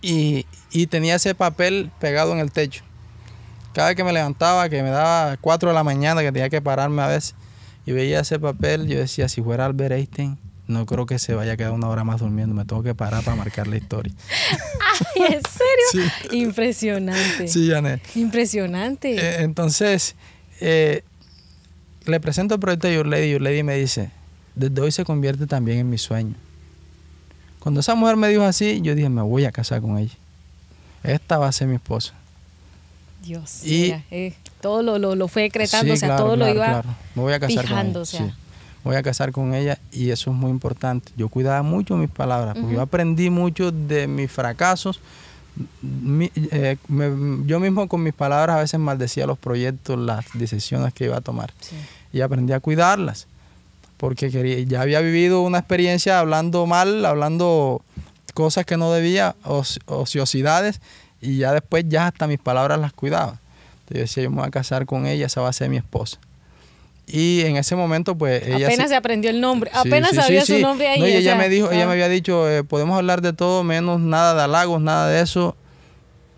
Speaker 1: Y, y tenía ese papel pegado en el techo. Cada vez que me levantaba, que me daba 4 de la mañana, que tenía que pararme a veces, y veía ese papel, yo decía, si fuera Albert Einstein, no creo que se vaya a quedar una hora más durmiendo, me tengo que parar para marcar la historia.
Speaker 2: Ay, ¿en serio? Impresionante.
Speaker 1: Sí, Janet.
Speaker 2: Impresionante.
Speaker 1: Eh, entonces, eh, le presento el proyecto a Your Lady Your Lady me dice, desde hoy se convierte también en mi sueño. Cuando esa mujer me dijo así, yo dije, me voy a casar con ella. Esta va a ser mi esposa.
Speaker 2: Dios. Y eh, todo lo, lo, fue decretando, o sea, todo lo iba
Speaker 1: Me voy a casar con ella. Me voy a casar con ella y eso es muy importante. Yo cuidaba mucho mis palabras, porque yo aprendí mucho de mis fracasos. Eh, yo mismo con mis palabras a veces maldecía los proyectos, las decisiones que iba a tomar. Y aprendí a cuidarlas, porque quería, ya había vivido una experiencia hablando mal, hablando cosas que no debía, ociosidades, y ya después ya hasta mis palabras las cuidaba. Yo decía, yo me voy a casar con ella, esa va a ser mi esposa. Y en ese momento, pues ella...
Speaker 2: Apenas se, aprendió el nombre, apenas sabía su nombre ahí.
Speaker 1: No, y ella me dijo, ella ah. me había dicho, eh, podemos hablar de todo, menos nada de halagos, nada de eso.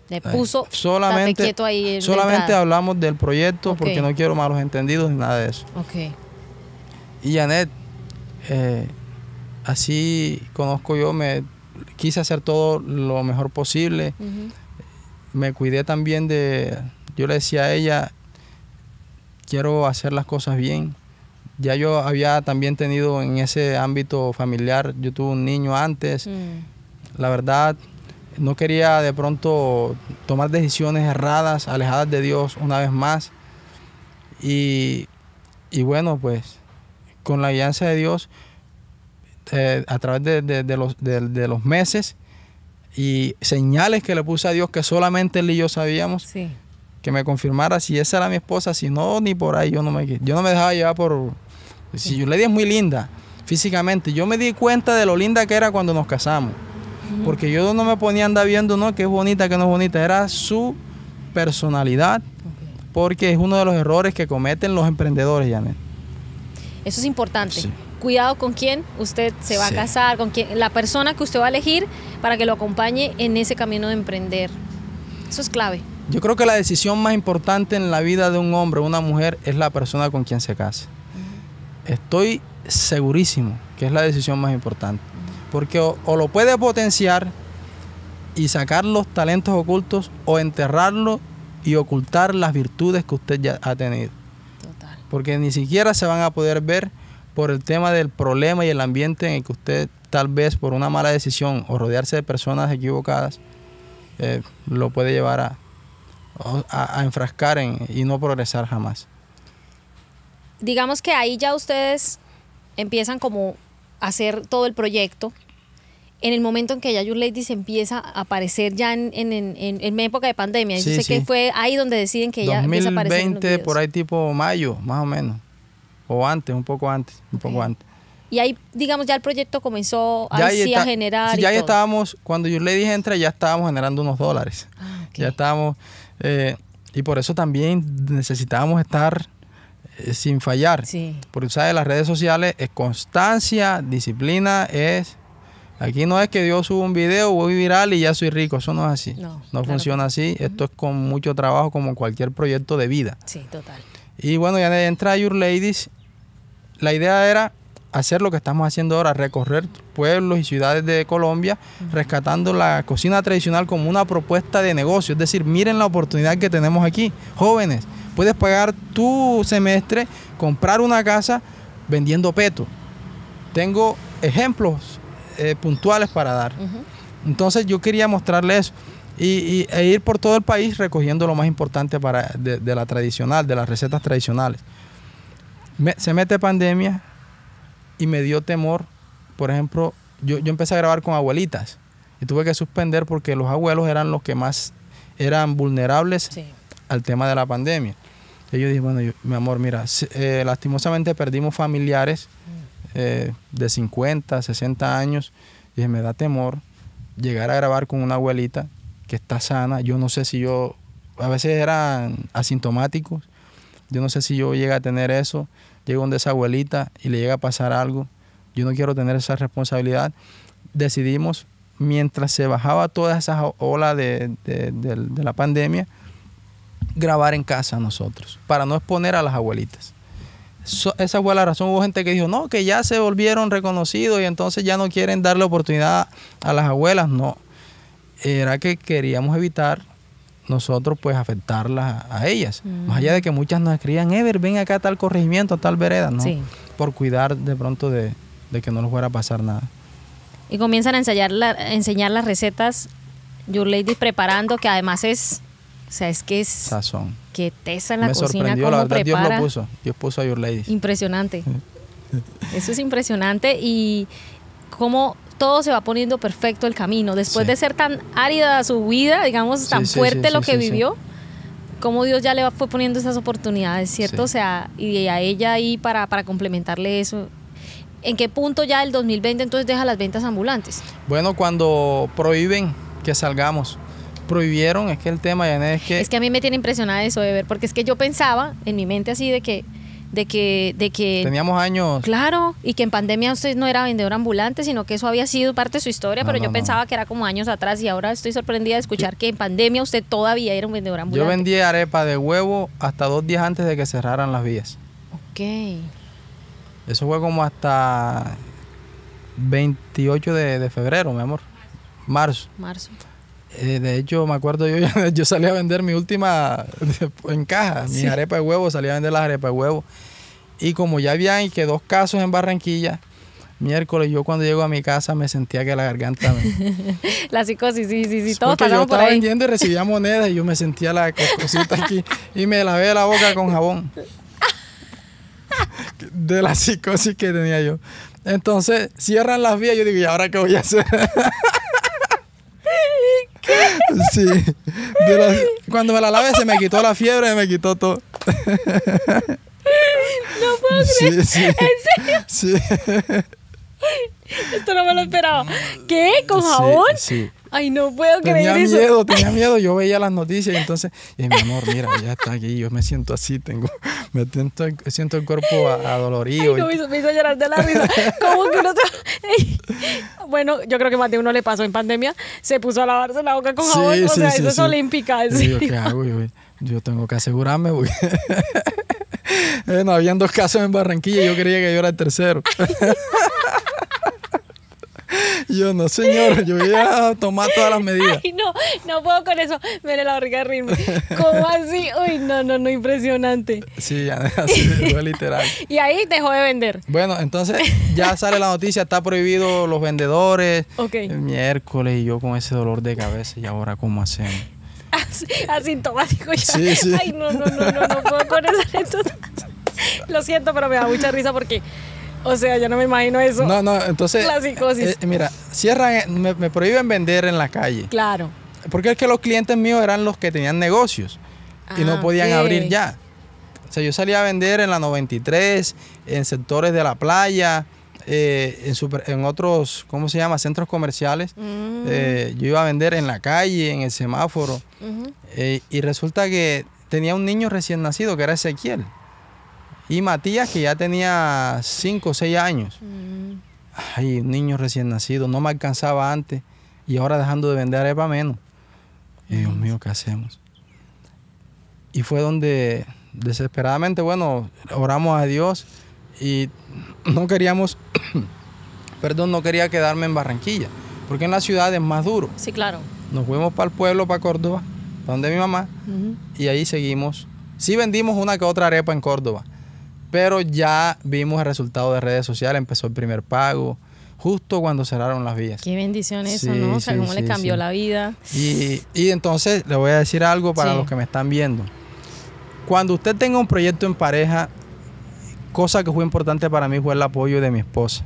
Speaker 2: Le eh, puso
Speaker 1: solamente, quieto ahí solamente hablamos del proyecto porque no quiero malos entendidos ni nada de eso.
Speaker 2: Ok.
Speaker 1: Y Janet, eh, así conozco yo, me quise hacer todo lo mejor posible me cuidé también de, yo le decía a ella, quiero hacer las cosas bien. Ya yo había también tenido en ese ámbito familiar, yo tuve un niño antes. Mm. La verdad, no quería de pronto tomar decisiones erradas, alejadas de Dios una vez más. Y, bueno, pues con la guianza de Dios, eh, a través de, los, de los meses, y señales que le puse a Dios que solamente él y yo sabíamos. Que me confirmara si esa era mi esposa, si no, ni por ahí yo no me, yo no me dejaba llevar por... Si yo le di es muy linda físicamente, yo me di cuenta de lo linda que era cuando nos casamos. Porque yo no me ponía a andar viendo, no, que es bonita, que no es bonita, era su personalidad. Porque es uno de los errores que cometen los emprendedores, Janet.
Speaker 2: Eso es importante cuidado con quién usted se va a casar, con quién, la persona que usted va a elegir para que lo acompañe en ese camino de emprender. Eso es clave.
Speaker 1: Yo creo que la decisión más importante en la vida de un hombre o una mujer es la persona con quien se casa. Estoy segurísimo que es la decisión más importante. Porque o, lo puede potenciar y sacar los talentos ocultos o enterrarlo y ocultar las virtudes que usted ya ha tenido. Total. Porque ni siquiera se van a poder ver por el tema del problema y el ambiente en el que usted tal vez por una mala decisión o rodearse de personas equivocadas eh, lo puede llevar a, a, enfrascar en, y no progresar jamás.
Speaker 2: Digamos que ahí ya ustedes empiezan como a hacer todo el proyecto. En el momento en que ya Your Ladies empieza a aparecer ya en, en, en, en época de pandemia, yo sé que fue ahí donde deciden que ya empieza a aparecer.
Speaker 1: 2020, por ahí tipo mayo, más o menos. O antes, un poco antes, un poco antes.
Speaker 2: Y ahí, digamos, ya el proyecto comenzó a generar.
Speaker 1: ya estábamos, cuando yo le dije entra, ya estábamos generando unos dólares. Ah, ya estábamos. Eh, Y por eso también necesitábamos estar eh, sin fallar.
Speaker 2: Sí.
Speaker 1: Porque sabes, las redes sociales es constancia, disciplina, es... Aquí no es que Dios suba un video, voy viral y ya soy rico. Eso no es así.
Speaker 2: No,
Speaker 1: No,
Speaker 2: claro
Speaker 1: funciona así. Esto es con mucho trabajo como cualquier proyecto de vida.
Speaker 2: Sí, total.
Speaker 1: Y bueno, ya entra Your Ladies. La idea era hacer lo que estamos haciendo ahora, recorrer pueblos y ciudades de Colombia, rescatando la cocina tradicional como una propuesta de negocio. Es decir, miren la oportunidad que tenemos aquí. Jóvenes, puedes pagar tu semestre, comprar una casa vendiendo peto. Tengo ejemplos eh, puntuales para dar. Entonces yo quería mostrarles eso y, y- e ir por todo el país recogiendo lo más importante para, de, de la tradicional, de las recetas tradicionales. Me- se mete pandemia y me dio temor. Por ejemplo, yo, yo empecé a grabar con abuelitas y tuve que suspender porque los abuelos eran los que más eran vulnerables
Speaker 2: Sí.
Speaker 1: al tema de la pandemia. Y yo dije, bueno, yo- mi amor, mira, eh, lastimosamente perdimos familiares eh, de 50, 60 años. Y dije, me da temor llegar a grabar con una abuelita que está sana. Yo no sé si yo, a veces eran asintomáticos. Yo no sé si yo llega a tener eso. Llego donde esa abuelita y le llega a pasar algo. Yo no quiero tener esa responsabilidad. Decidimos, mientras se bajaba toda esa ola de, de- la pandemia, grabar en casa nosotros, para no exponer a las abuelitas. Esa fue la razón. Hubo gente que dijo, no, que ya se volvieron reconocidos y entonces ya no quieren darle oportunidad a las abuelas. No, era que queríamos evitar nosotros pues afectarlas a, ellas. Más allá de que muchas nos escribían, Ever, ven acá a tal corregimiento, a tal vereda, ¿no?
Speaker 2: Sí.
Speaker 1: Por cuidar de pronto de, de que no les fuera a pasar nada.
Speaker 2: Y comienzan a ensayar la- a enseñar las recetas Your Ladies preparando, que además es, o sea, es que es
Speaker 1: Sazón.
Speaker 2: que tesa en la
Speaker 1: Me
Speaker 2: cocina
Speaker 1: sorprendió,
Speaker 2: cómo
Speaker 1: la verdad, Dios
Speaker 2: prepara.
Speaker 1: lo puso. Dios puso a Your Ladies.
Speaker 2: Impresionante. Eso es impresionante y cómo todo se va poniendo perfecto el camino. Después
Speaker 1: Sí.
Speaker 2: de ser tan árida su vida, digamos, tan
Speaker 1: sí,
Speaker 2: fuerte lo que vivió, cómo Dios ya le fue poniendo esas oportunidades, ¿cierto? O sea, y a ella ahí para, para complementarle eso. ¿En qué punto ya el 2020 entonces deja las ventas ambulantes?
Speaker 1: Bueno, cuando prohíben que salgamos, prohibieron, es que el tema, Janet, es que...
Speaker 2: Es que a mí me tiene impresionada eso de ver, porque es que yo pensaba en mi mente así de que, de que, de que
Speaker 1: Teníamos años.
Speaker 2: Claro, y que en pandemia usted no era vendedor ambulante, sino que eso había sido parte de su historia,
Speaker 1: No,
Speaker 2: pero
Speaker 1: no,
Speaker 2: yo
Speaker 1: no.
Speaker 2: pensaba que era como años atrás y ahora estoy sorprendida de escuchar que en pandemia usted todavía era un vendedor
Speaker 1: Yo
Speaker 2: ambulante.
Speaker 1: vendí arepa de huevo hasta dos días antes de que cerraran las vías.
Speaker 2: Ok.
Speaker 1: Eso fue como hasta 28 de, de febrero, mi amor. Marzo.
Speaker 2: Marzo.
Speaker 1: Eh, de hecho, me acuerdo yo, yo salí a vender mi última en caja, mis
Speaker 2: Sí.
Speaker 1: arepas de huevo, salí a vender las arepas de huevo. Y como ya habían y que dos casos en Barranquilla, miércoles yo cuando llego a mi casa me sentía que la garganta me...
Speaker 2: La psicosis, sí, sí, sí, todos
Speaker 1: Porque yo
Speaker 2: pasamos por
Speaker 1: estaba
Speaker 2: ahí.
Speaker 1: vendiendo y recibía monedas y yo me sentía la cosita aquí y me lavé la boca con jabón. De la psicosis que tenía yo. Entonces cierran las vías y yo digo, ¿y ahora qué voy a hacer? Sí. De la- cuando me la lavé se me quitó la fiebre, me quitó todo.
Speaker 2: No puedo
Speaker 1: Sí, sí.
Speaker 2: ¿En serio?
Speaker 1: Sí.
Speaker 2: Esto no me lo esperaba. ¿Qué? ¿Con
Speaker 1: Sí,
Speaker 2: jabón?
Speaker 1: Sí.
Speaker 2: Ay, no puedo
Speaker 1: Tenía
Speaker 2: creer eso.
Speaker 1: miedo, tenía miedo. Yo veía las noticias y entonces, y mi amor, mira, ya está aquí. Yo me siento así, tengo, me siento, siento el cuerpo a- adolorido.
Speaker 2: Ay, no, me hizo, me hizo llorar de la risa. ¿Cómo que uno se- Bueno, yo creo que más de uno le pasó en pandemia. Se puso a lavarse la boca con
Speaker 1: Sí,
Speaker 2: jabón. o
Speaker 1: sí,
Speaker 2: sea,
Speaker 1: sí,
Speaker 2: eso es
Speaker 1: sí.
Speaker 2: olímpica. en
Speaker 1: Y digo,
Speaker 2: serio.
Speaker 1: ¿qué hago? Yo, yo tengo que asegurarme porque bueno, habían dos casos en Barranquilla y yo creía que yo era el tercero. yo no, señor, yo voy a tomar todas las medidas.
Speaker 2: Ay, no, no puedo con eso. Me la barriga reírme. ¿Cómo así? Uy, no, no, no, impresionante.
Speaker 1: Sí, así fue literal.
Speaker 2: Y ahí dejó de vender.
Speaker 1: Bueno, entonces ya sale la noticia, está prohibido los vendedores.
Speaker 2: Ok.
Speaker 1: El miércoles y yo con ese dolor de cabeza y ahora cómo hacemos.
Speaker 2: As- Asintomático ya.
Speaker 1: Sí, sí.
Speaker 2: Ay, no, no, no, no, no puedo con esa anécdota. Lo siento, pero me da mucha risa porque, o sea, yo no me imagino eso.
Speaker 1: No, no, entonces.
Speaker 2: La psicosis.
Speaker 1: eh, mira, cierran, eh, me, me prohíben vender en la calle.
Speaker 2: Claro.
Speaker 1: Porque es que los clientes míos eran los que tenían negocios y
Speaker 2: Ah,
Speaker 1: no podían
Speaker 2: ok.
Speaker 1: abrir ya. O sea, yo salía a vender en la 93, en sectores de la playa, eh, en, super- en otros, ¿cómo se llama? Centros comerciales.
Speaker 2: Mm,
Speaker 1: Eh, yo iba a vender en la calle, en el semáforo. eh, y resulta que tenía un niño recién nacido que era Ezequiel. Y Matías que ya tenía 5 o 6 años.
Speaker 2: Mm.
Speaker 1: Ay, un niño recién nacido, no me alcanzaba antes y ahora dejando de vender arepa menos. Y Dios mío, ¿qué hacemos? Y fue donde desesperadamente, bueno, oramos a Dios y no queríamos, perdón, no quería quedarme en Barranquilla, porque en la ciudad es más duro.
Speaker 2: Sí, claro.
Speaker 1: Nos fuimos para el pueblo, para Córdoba, donde mi mamá, y ahí seguimos. Sí vendimos una que otra arepa en Córdoba, pero ya vimos el resultado de redes sociales, empezó el primer pago, justo cuando cerraron las vías.
Speaker 2: Qué bendición eso,
Speaker 1: Sí,
Speaker 2: ¿no? O sea,
Speaker 1: sí,
Speaker 2: cómo le cambió la vida.
Speaker 1: Y, y entonces le voy a decir algo para los que me están viendo. Cuando usted tenga un proyecto en pareja, cosa que fue importante para mí fue el apoyo de mi esposa.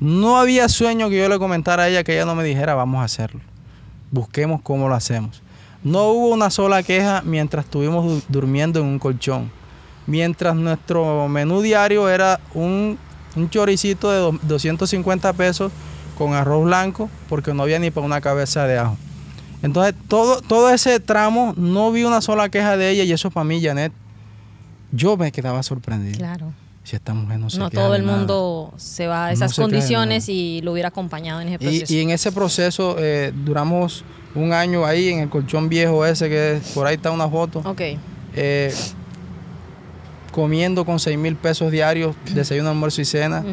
Speaker 1: No había sueño que yo le comentara a ella que ella no me dijera vamos a hacerlo. Busquemos cómo lo hacemos. No hubo una sola queja mientras estuvimos du- durmiendo en un colchón. Mientras nuestro menú diario era un, un choricito de do- 250 pesos con arroz blanco porque no había ni para una cabeza de ajo. Entonces, todo, todo ese tramo no vi una sola queja de ella y eso para mí, Janet, yo me quedaba sorprendido.
Speaker 2: Claro.
Speaker 1: Si esta mujer no se
Speaker 2: No todo el
Speaker 1: nada.
Speaker 2: mundo se va a esas condiciones y lo hubiera acompañado en ese proceso.
Speaker 1: y en ese proceso eh, duramos un año ahí en el colchón viejo ese que por ahí está una foto.
Speaker 2: ok.
Speaker 1: eh, comiendo con 6 mil pesos diarios, desayuno, almuerzo y cena.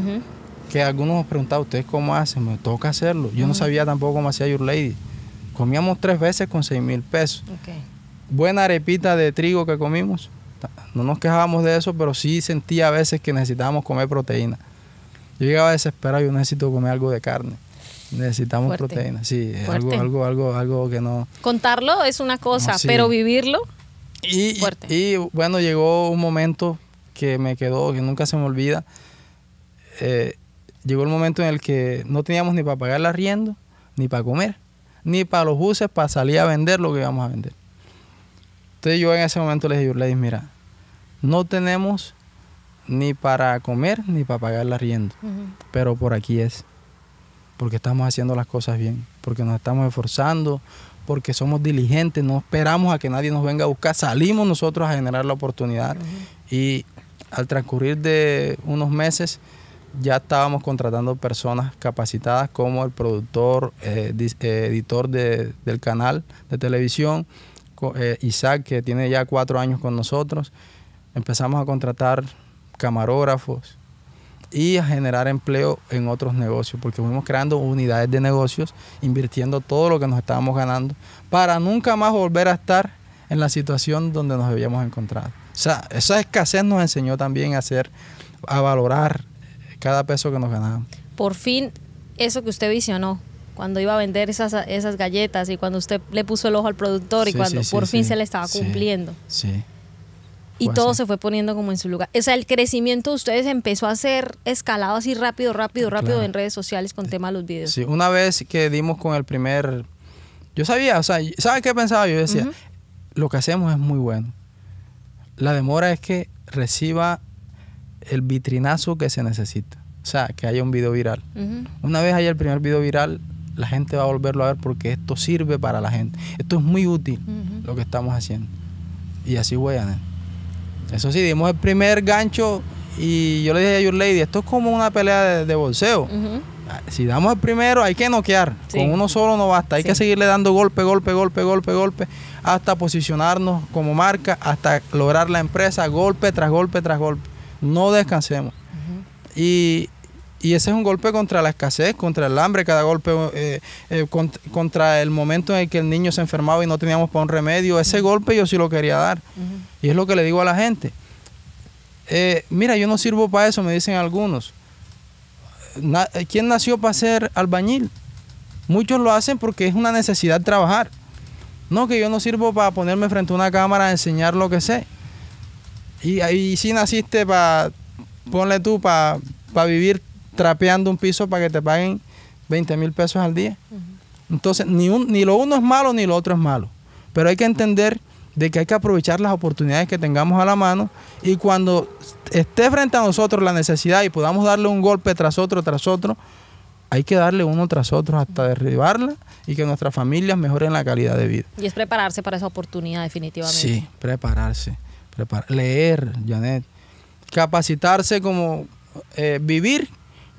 Speaker 1: Que algunos nos preguntaban, ¿ustedes cómo hacen? Me toca hacerlo. Yo no sabía tampoco cómo hacía Your Lady. Comíamos tres veces con 6 mil pesos. Buena arepita de trigo que comimos. No nos quejábamos de eso, pero sí sentía a veces que necesitábamos comer proteína. Yo llegaba desesperado, yo necesito comer algo de carne. Necesitamos
Speaker 2: Fuerte.
Speaker 1: proteína. Sí, algo, algo, algo, algo que no.
Speaker 2: Contarlo es una cosa,
Speaker 1: No, sí.
Speaker 2: pero vivirlo,
Speaker 1: Y,
Speaker 2: Fuerte.
Speaker 1: y bueno, llegó un momento que me quedó, que nunca se me olvida. Eh, llegó el momento en el que no teníamos ni para pagar el arriendo, ni para comer, ni para los buses para salir a vender lo que íbamos a vender. Entonces yo en ese momento le dije, Yurleis, mira, no tenemos ni para comer ni para pagar el arriendo, pero por aquí es, porque estamos haciendo las cosas bien, porque nos estamos esforzando, porque somos diligentes, no esperamos a que nadie nos venga a buscar, salimos nosotros a generar la oportunidad y al transcurrir de unos meses ya estábamos contratando personas capacitadas como el productor, eh, eh, editor de- del canal de televisión, eh, Isaac, que tiene ya cuatro años con nosotros. Empezamos a contratar camarógrafos y a generar empleo en otros negocios, porque fuimos creando unidades de negocios, invirtiendo todo lo que nos estábamos ganando, para nunca más volver a estar en la situación donde nos habíamos encontrado. O sea, esa escasez nos enseñó también a hacer, a valorar cada peso que nos ganábamos.
Speaker 2: por fin, eso que usted visionó, cuando iba a vender esas, esas galletas y cuando usted le puso el ojo al productor y cuando
Speaker 1: sí, sí,
Speaker 2: por fin se le estaba cumpliendo.
Speaker 1: Sí.
Speaker 2: Y
Speaker 1: Fue
Speaker 2: todo
Speaker 1: así.
Speaker 2: se fue poniendo como en su lugar. O sea, el crecimiento de ustedes empezó a ser escalado así rápido, rápido, rápido
Speaker 1: Claro.
Speaker 2: en redes sociales con tema de los videos.
Speaker 1: Sí, una vez que dimos con el primer... Yo sabía, o sea, ¿sabes qué pensaba? Yo decía, lo que hacemos es muy bueno. La demora es que reciba el vitrinazo que se necesita. O sea, que haya un video viral. Una vez haya el primer video viral, la gente va a volverlo a ver porque esto sirve para la gente. Esto es muy útil lo que estamos haciendo. Y así voy a Eso sí, dimos el primer gancho y yo le dije a Your Lady, esto es como una pelea de, de bolseo.
Speaker 2: Ujú.
Speaker 1: Si damos el primero, hay que noquear.
Speaker 2: Sí.
Speaker 1: Con uno solo no basta. Hay
Speaker 2: Sí.
Speaker 1: que seguirle dando golpe, golpe, golpe, golpe, golpe, hasta posicionarnos como marca, hasta lograr la empresa, golpe tras golpe tras golpe. No descansemos. y, y ese es un golpe contra la escasez, contra el hambre, cada golpe eh, eh, cont- contra el momento en el que el niño se enfermaba y no teníamos para un remedio. Ese golpe yo sí lo quería dar. Y es lo que le digo a la gente. Eh, mira, yo no sirvo para eso, me dicen algunos. Na- ¿Quién nació para ser albañil? Muchos lo hacen porque es una necesidad trabajar. No, que yo no sirvo para ponerme frente a una cámara a enseñar lo que sé. Y ahí sí naciste para, ponle tú, para vivir trapeando un piso para que te paguen 20 mil pesos al día. Entonces, ni, un- ni lo uno es malo ni lo otro es malo. Pero hay que entender de que hay que aprovechar las oportunidades que tengamos a la mano y cuando esté frente a nosotros la necesidad y podamos darle un golpe tras otro, tras otro, hay que darle uno tras otro hasta derribarla y que nuestras familias mejoren la calidad de vida.
Speaker 2: Y es prepararse para esa oportunidad definitivamente.
Speaker 1: Sí, prepararse. leer, Janet. Capacitarse como eh, vivir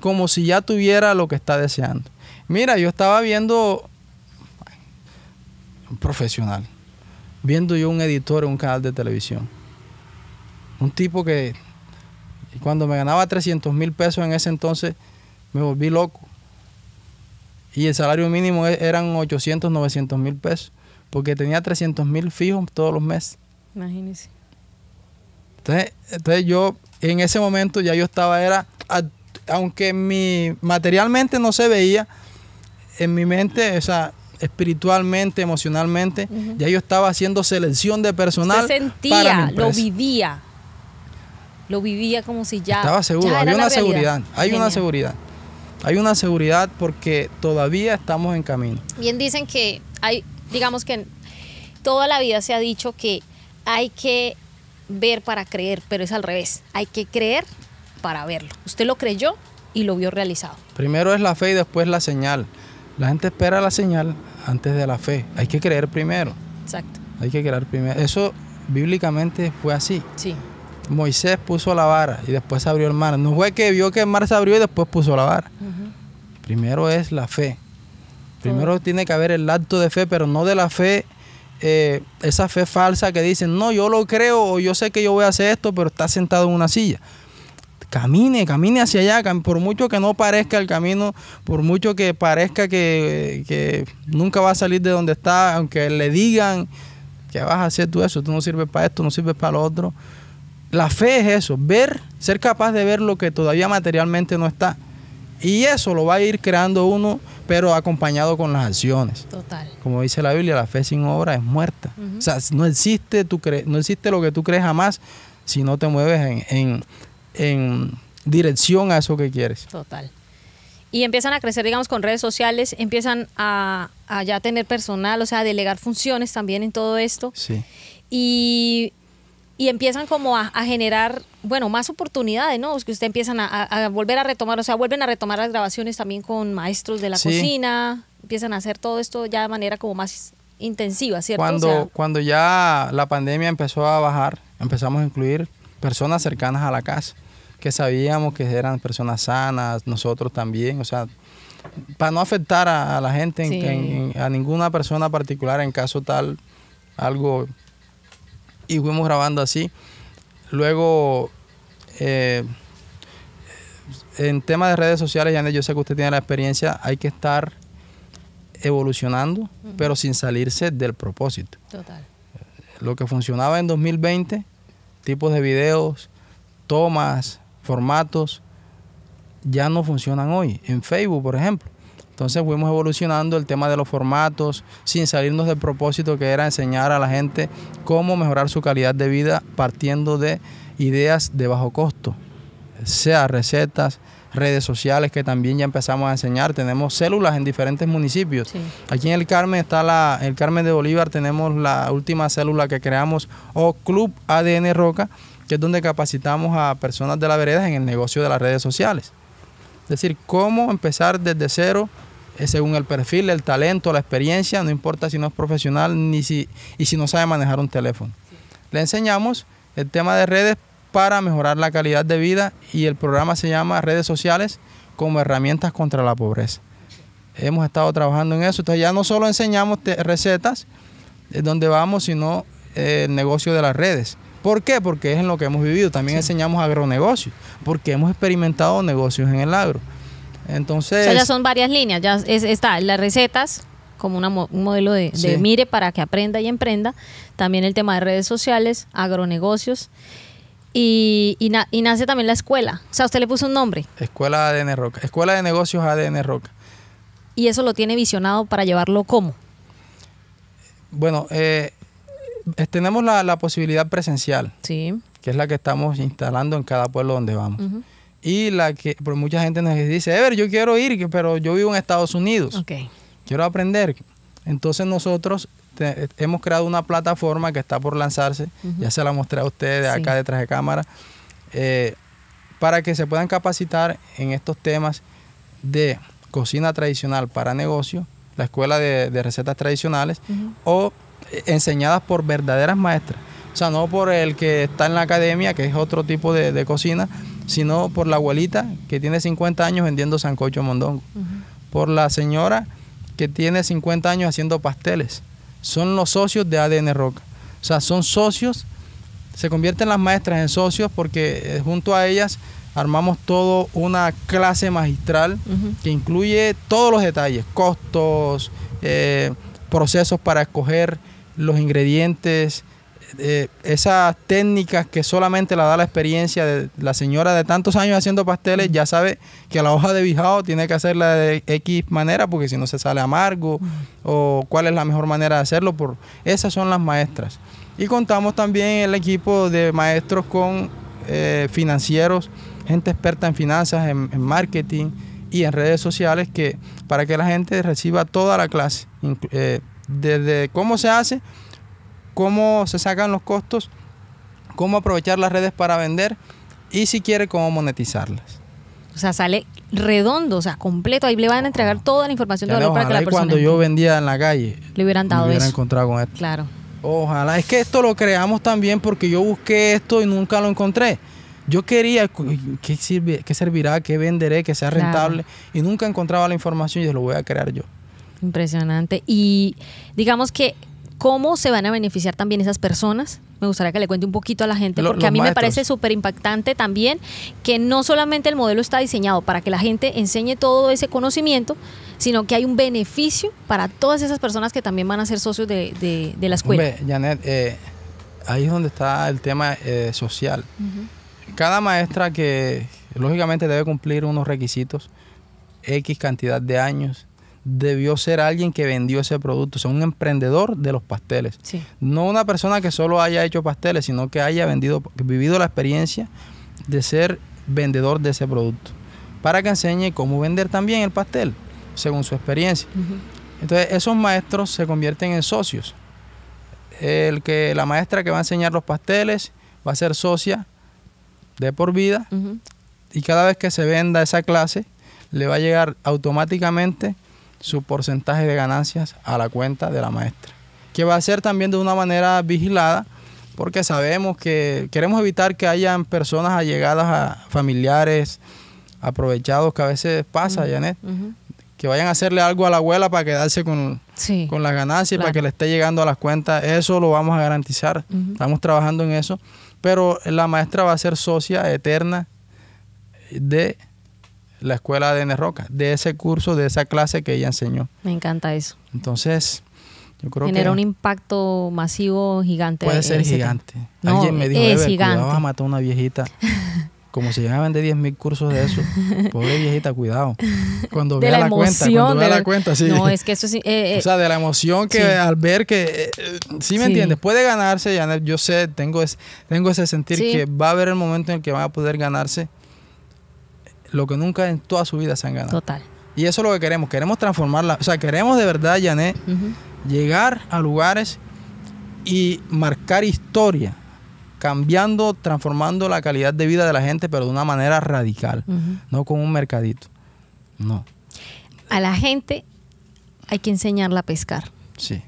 Speaker 1: como si ya tuviera lo que está deseando. Mira, yo estaba viendo un profesional, viendo yo un editor en un canal de televisión. Un tipo que cuando me ganaba 300 mil pesos en ese entonces, me volví loco. Y el salario mínimo e, eran 800, 900 mil pesos, porque tenía 300 mil fijos todos los meses.
Speaker 2: Imagínese.
Speaker 1: Entonces, entonces yo en ese momento ya yo estaba, era, aunque mi materialmente no se veía, en mi mente, o sea, espiritualmente, emocionalmente, ya yo estaba haciendo selección de personal.
Speaker 2: Se sentía, lo vivía. Lo vivía como si ya.
Speaker 1: Estaba seguro, había una seguridad. Hay una seguridad. Hay una seguridad porque todavía estamos en camino.
Speaker 2: Bien dicen que hay, digamos que toda la vida se ha dicho que hay que ver para creer, pero es al revés. Hay que creer para verlo. Usted lo creyó y lo vio realizado.
Speaker 1: Primero es la fe y después la señal. La gente espera la señal antes de la fe. Hay que creer primero.
Speaker 2: Exacto.
Speaker 1: Hay que creer primero. Eso bíblicamente fue así.
Speaker 2: Sí.
Speaker 1: Moisés puso la vara y después abrió el mar. No fue que vio que el mar se abrió y después puso la vara. Primero es la fe. Primero tiene que haber el acto de fe, pero no de la fe, eh, esa fe falsa que dicen, no, yo lo creo o yo sé que yo voy a hacer esto, pero está sentado en una silla camine, camine hacia allá, por mucho que no parezca el camino, por mucho que parezca que, nunca va a salir de donde está, aunque le digan que vas a hacer tú eso, tú no sirves para esto, no sirves para lo otro. La fe es eso, ver, ser capaz de ver lo que todavía materialmente no está. Y eso lo va a ir creando uno, pero acompañado con las acciones.
Speaker 2: Total.
Speaker 1: Como dice la Biblia, la fe sin obra es muerta. O sea, no existe, tú no existe lo que tú crees jamás si no te mueves en en dirección a eso que quieres.
Speaker 2: Total. Y empiezan a crecer, digamos, con redes sociales, empiezan a, ya tener personal, o sea, a delegar funciones también en todo esto.
Speaker 1: Sí.
Speaker 2: Y, empiezan como a, generar, bueno, más oportunidades, ¿no? Es que usted empiezan a, volver a retomar, o sea, vuelven a retomar las grabaciones también con maestros de la cocina, empiezan a hacer todo esto ya de manera como más intensiva, ¿cierto?
Speaker 1: Cuando, cuando ya la pandemia empezó a bajar, empezamos a incluir personas cercanas a la casa, que sabíamos que eran personas sanas, nosotros también, o sea, para no afectar a, la gente, a ninguna persona particular en caso tal, algo, y fuimos grabando así. Luego, eh, en tema de redes sociales, Janet, yo sé que usted tiene la experiencia, hay que estar evolucionando, pero sin salirse del propósito.
Speaker 2: Total.
Speaker 1: Lo que funcionaba en 2020 tipos de videos, tomas, formatos, ya no funcionan hoy. En Facebook, por ejemplo. Entonces fuimos evolucionando el tema de los formatos sin salirnos del propósito que era enseñar a la gente cómo mejorar su calidad de vida partiendo de ideas de bajo costo, sea recetas, redes sociales que también ya empezamos a enseñar. Tenemos células en diferentes municipios. Aquí en el Carmen está la, el Carmen de Bolívar, tenemos la última célula que creamos, o Club ADN Roca, que es donde capacitamos a personas de la vereda en el negocio de las redes sociales. Es decir, cómo empezar desde cero eh, según el perfil, el talento, la experiencia, no importa si no es profesional ni si, y si no sabe manejar un teléfono. Le enseñamos el tema de redes para mejorar la calidad de vida y el programa se llama Redes Sociales como herramientas contra la pobreza. Hemos estado trabajando en eso, entonces ya no solo enseñamos recetas de donde vamos, sino eh, el negocio de las redes. ¿Por qué? Porque es en lo que hemos vivido. También enseñamos agronegocios, porque hemos experimentado negocios en el agro. Entonces...
Speaker 2: ya son varias líneas, ya está las recetas como un modelo de, mire para que aprenda y emprenda. También el tema de redes sociales, agronegocios y, y, nace también la escuela. O sea, usted le puso un nombre.
Speaker 1: Escuela ADN Roca. Escuela de Negocios ADN Roca.
Speaker 2: ¿Y eso lo tiene visionado para llevarlo cómo?
Speaker 1: Bueno, eh, tenemos la, posibilidad presencial.
Speaker 2: Sí.
Speaker 1: Que es la que estamos instalando en cada pueblo donde vamos. Y la que, por mucha gente nos dice, Ever, yo quiero ir, pero yo vivo en Estados Unidos.
Speaker 2: Okay.
Speaker 1: Quiero aprender. Entonces nosotros hemos creado una plataforma que está por lanzarse, ya se la mostré a ustedes acá detrás de cámara, eh, para que se puedan capacitar en estos temas de cocina tradicional para negocio, la escuela de, recetas tradicionales, o eh, enseñadas por verdaderas maestras. O sea, no por el que está en la academia, que es otro tipo de, cocina, sino por la abuelita que tiene 50 años vendiendo sancocho mondongo. Por la señora que tiene 50 años haciendo pasteles. Son los socios de ADN Roca. O sea, son socios, se convierten las maestras en socios porque eh, junto a ellas armamos todo una clase magistral que incluye todos los detalles, costos, eh, procesos para escoger los ingredientes, esas técnicas que solamente la da la experiencia de la señora de tantos años haciendo pasteles, ya sabe que la hoja de bijao tiene que hacerla de X manera porque si no se sale amargo o cuál es la mejor manera de hacerlo. Por, esas son las maestras. Y contamos también el equipo de maestros con eh, financieros, gente experta en finanzas, en, marketing y en redes sociales que para que la gente reciba toda la clase, eh, desde cómo se hace, cómo se sacan los costos, cómo aprovechar las redes para vender y si quiere cómo monetizarlas.
Speaker 2: O sea, sale redondo, o sea, completo. Ahí le van a entregar toda la información de valor para que la persona.
Speaker 1: cuando yo vendía en la calle,
Speaker 2: le hubieran dado
Speaker 1: me
Speaker 2: hubiera
Speaker 1: encontrado con esto.
Speaker 2: Claro.
Speaker 1: Ojalá. Es que esto lo creamos también porque yo busqué esto y nunca lo encontré. Yo quería, ¿qué, sirve, qué servirá? ¿Qué venderé? Que sea rentable. Y nunca encontraba la información y lo voy a crear yo.
Speaker 2: Impresionante. Y digamos que, ¿cómo se van a beneficiar también esas personas? Me gustaría que le cuente un poquito a la gente, porque a mí me parece súper impactante también que no solamente el modelo está diseñado para que la gente enseñe todo ese conocimiento, sino que hay un beneficio para todas esas personas que también van a ser socios de, la escuela.
Speaker 1: Hombre, Janet, eh, ahí es donde está el tema eh, social cada maestra que lógicamente debe cumplir unos requisitos, X cantidad de años, debió ser alguien que vendió ese producto, o sea, un emprendedor de los pasteles. No una persona que solo haya hecho pasteles, sino que haya vendido, vivido la experiencia de ser vendedor de ese producto, para que enseñe cómo vender también el pastel, según su experiencia. Entonces, esos maestros se convierten en socios. El que la maestra que va a enseñar los pasteles va a ser socia de por vida y cada vez que se venda esa clase le va a llegar automáticamente su porcentaje de ganancias a la cuenta de la maestra, que va a ser también de una manera vigilada porque sabemos que queremos evitar que hayan personas allegadas a familiares aprovechados que a veces pasa, Janet, que vayan a hacerle algo a la abuela para quedarse con, con la ganancia y para que le esté llegando a las cuentas. Eso lo vamos a garantizar. Estamos trabajando en eso pero la maestra va a ser socia eterna de la escuela de Roca, de ese curso, de esa clase que ella enseñó.
Speaker 2: Me encanta eso.
Speaker 1: Entonces, yo creo
Speaker 2: Genera un impacto masivo gigante.
Speaker 1: Puede ser gigante. Alguien me dijo, es gigante. a matar a una viejita. Como si llegaban de 10 mil cursos de eso. Pobre viejita, cuidado. Cuando vea la, cuenta, cuando vea la, cuenta, sí.
Speaker 2: No, es que eso sí. Eh,
Speaker 1: eh, o sea, de la emoción que al ver que. Eh, sí, me entiendes. Puede ganarse, Janet. Yo sé, tengo, tengo ese sentir que va a haber el momento en el que van a poder ganarse lo que nunca en toda su vida se han ganado.
Speaker 2: Total.
Speaker 1: Y eso es lo que queremos. Queremos transformarla. O sea, queremos de verdad, Janet, llegar a lugares y marcar historia cambiando, transformando la calidad de vida de la gente, pero de una manera radical, no con un mercadito. No.
Speaker 2: A la gente hay que enseñarla a pescar.
Speaker 1: Sí.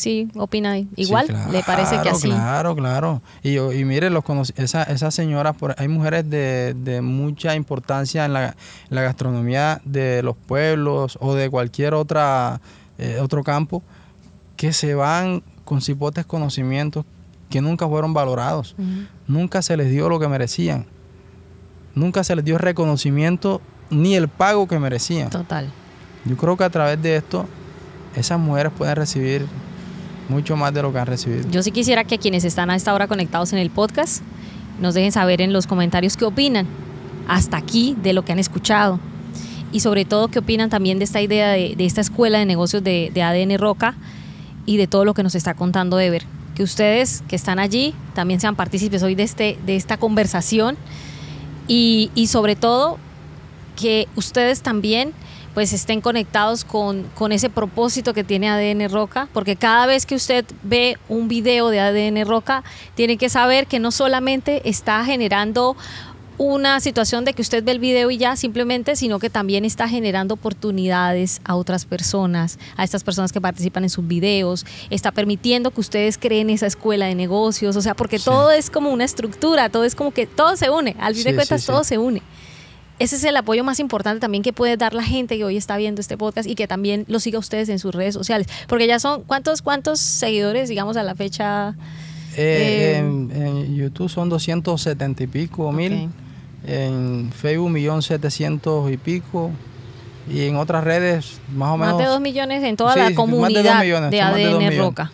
Speaker 2: Sí, opina igual, le parece que así.
Speaker 1: Claro, claro. Y, y mire, los esa, esas señoras, hay mujeres de, mucha importancia en la, gastronomía de los pueblos o de cualquier otra eh, otro campo que se van con cipotes conocimientos que nunca fueron valorados. Nunca se les dio lo que merecían. Nunca se les dio reconocimiento ni el pago que merecían.
Speaker 2: Total.
Speaker 1: Yo creo que a través de esto, esas mujeres pueden recibir mucho más de lo que han recibido.
Speaker 2: Yo sí quisiera que quienes están a esta hora conectados en el podcast nos dejen saber en los comentarios qué opinan hasta aquí de lo que han escuchado y sobre todo qué opinan también de esta idea de, esta escuela de negocios de, ADN Roca y de todo lo que nos está contando Ever que ustedes que están allí también sean partícipes hoy de, este, de esta conversación y, sobre todo que ustedes también pues estén conectados con, con, ese propósito que tiene ADN Roca, porque cada vez que usted ve un video de ADN Roca, tiene que saber que no solamente está generando una situación de que usted ve el video y ya simplemente, sino que también está generando oportunidades a otras personas, a estas personas que participan en sus videos, está permitiendo que ustedes creen esa escuela de negocios, o sea, porque todo es como una estructura, todo es como que todo se une, al fin de cuentas todo se une. Ese es el apoyo más importante también que puede dar la gente que hoy está viendo este podcast y que también lo siga ustedes en sus redes sociales, porque ya son cuántos cuántos seguidores, digamos a la fecha.
Speaker 1: Eh, en, YouTube son 270 y pico mil. En Facebook millón setecientos y pico. Y en otras redes más o menos
Speaker 2: más de dos millones en toda la comunidad de, ADN Roca.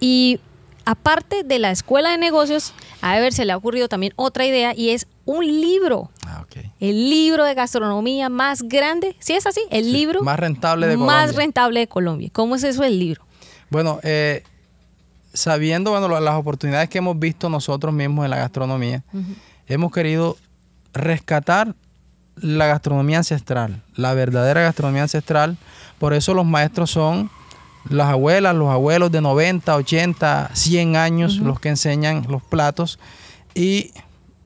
Speaker 2: Y aparte de la escuela de negocios a ver se le ha ocurrido también otra idea y es un libro. Ah, el libro de gastronomía más grande ¿sí es así el libro
Speaker 1: más rentable de
Speaker 2: Colombia. más rentable de Colombia. Cómo es eso el libro
Speaker 1: bueno eh, sabiendo bueno las oportunidades que hemos visto nosotros mismos en la gastronomía hemos querido rescatar la gastronomía ancestral, la verdadera gastronomía ancestral. Por eso los maestros son las abuelas, los abuelos de 90, 80, 100 años, los que enseñan los platos. Y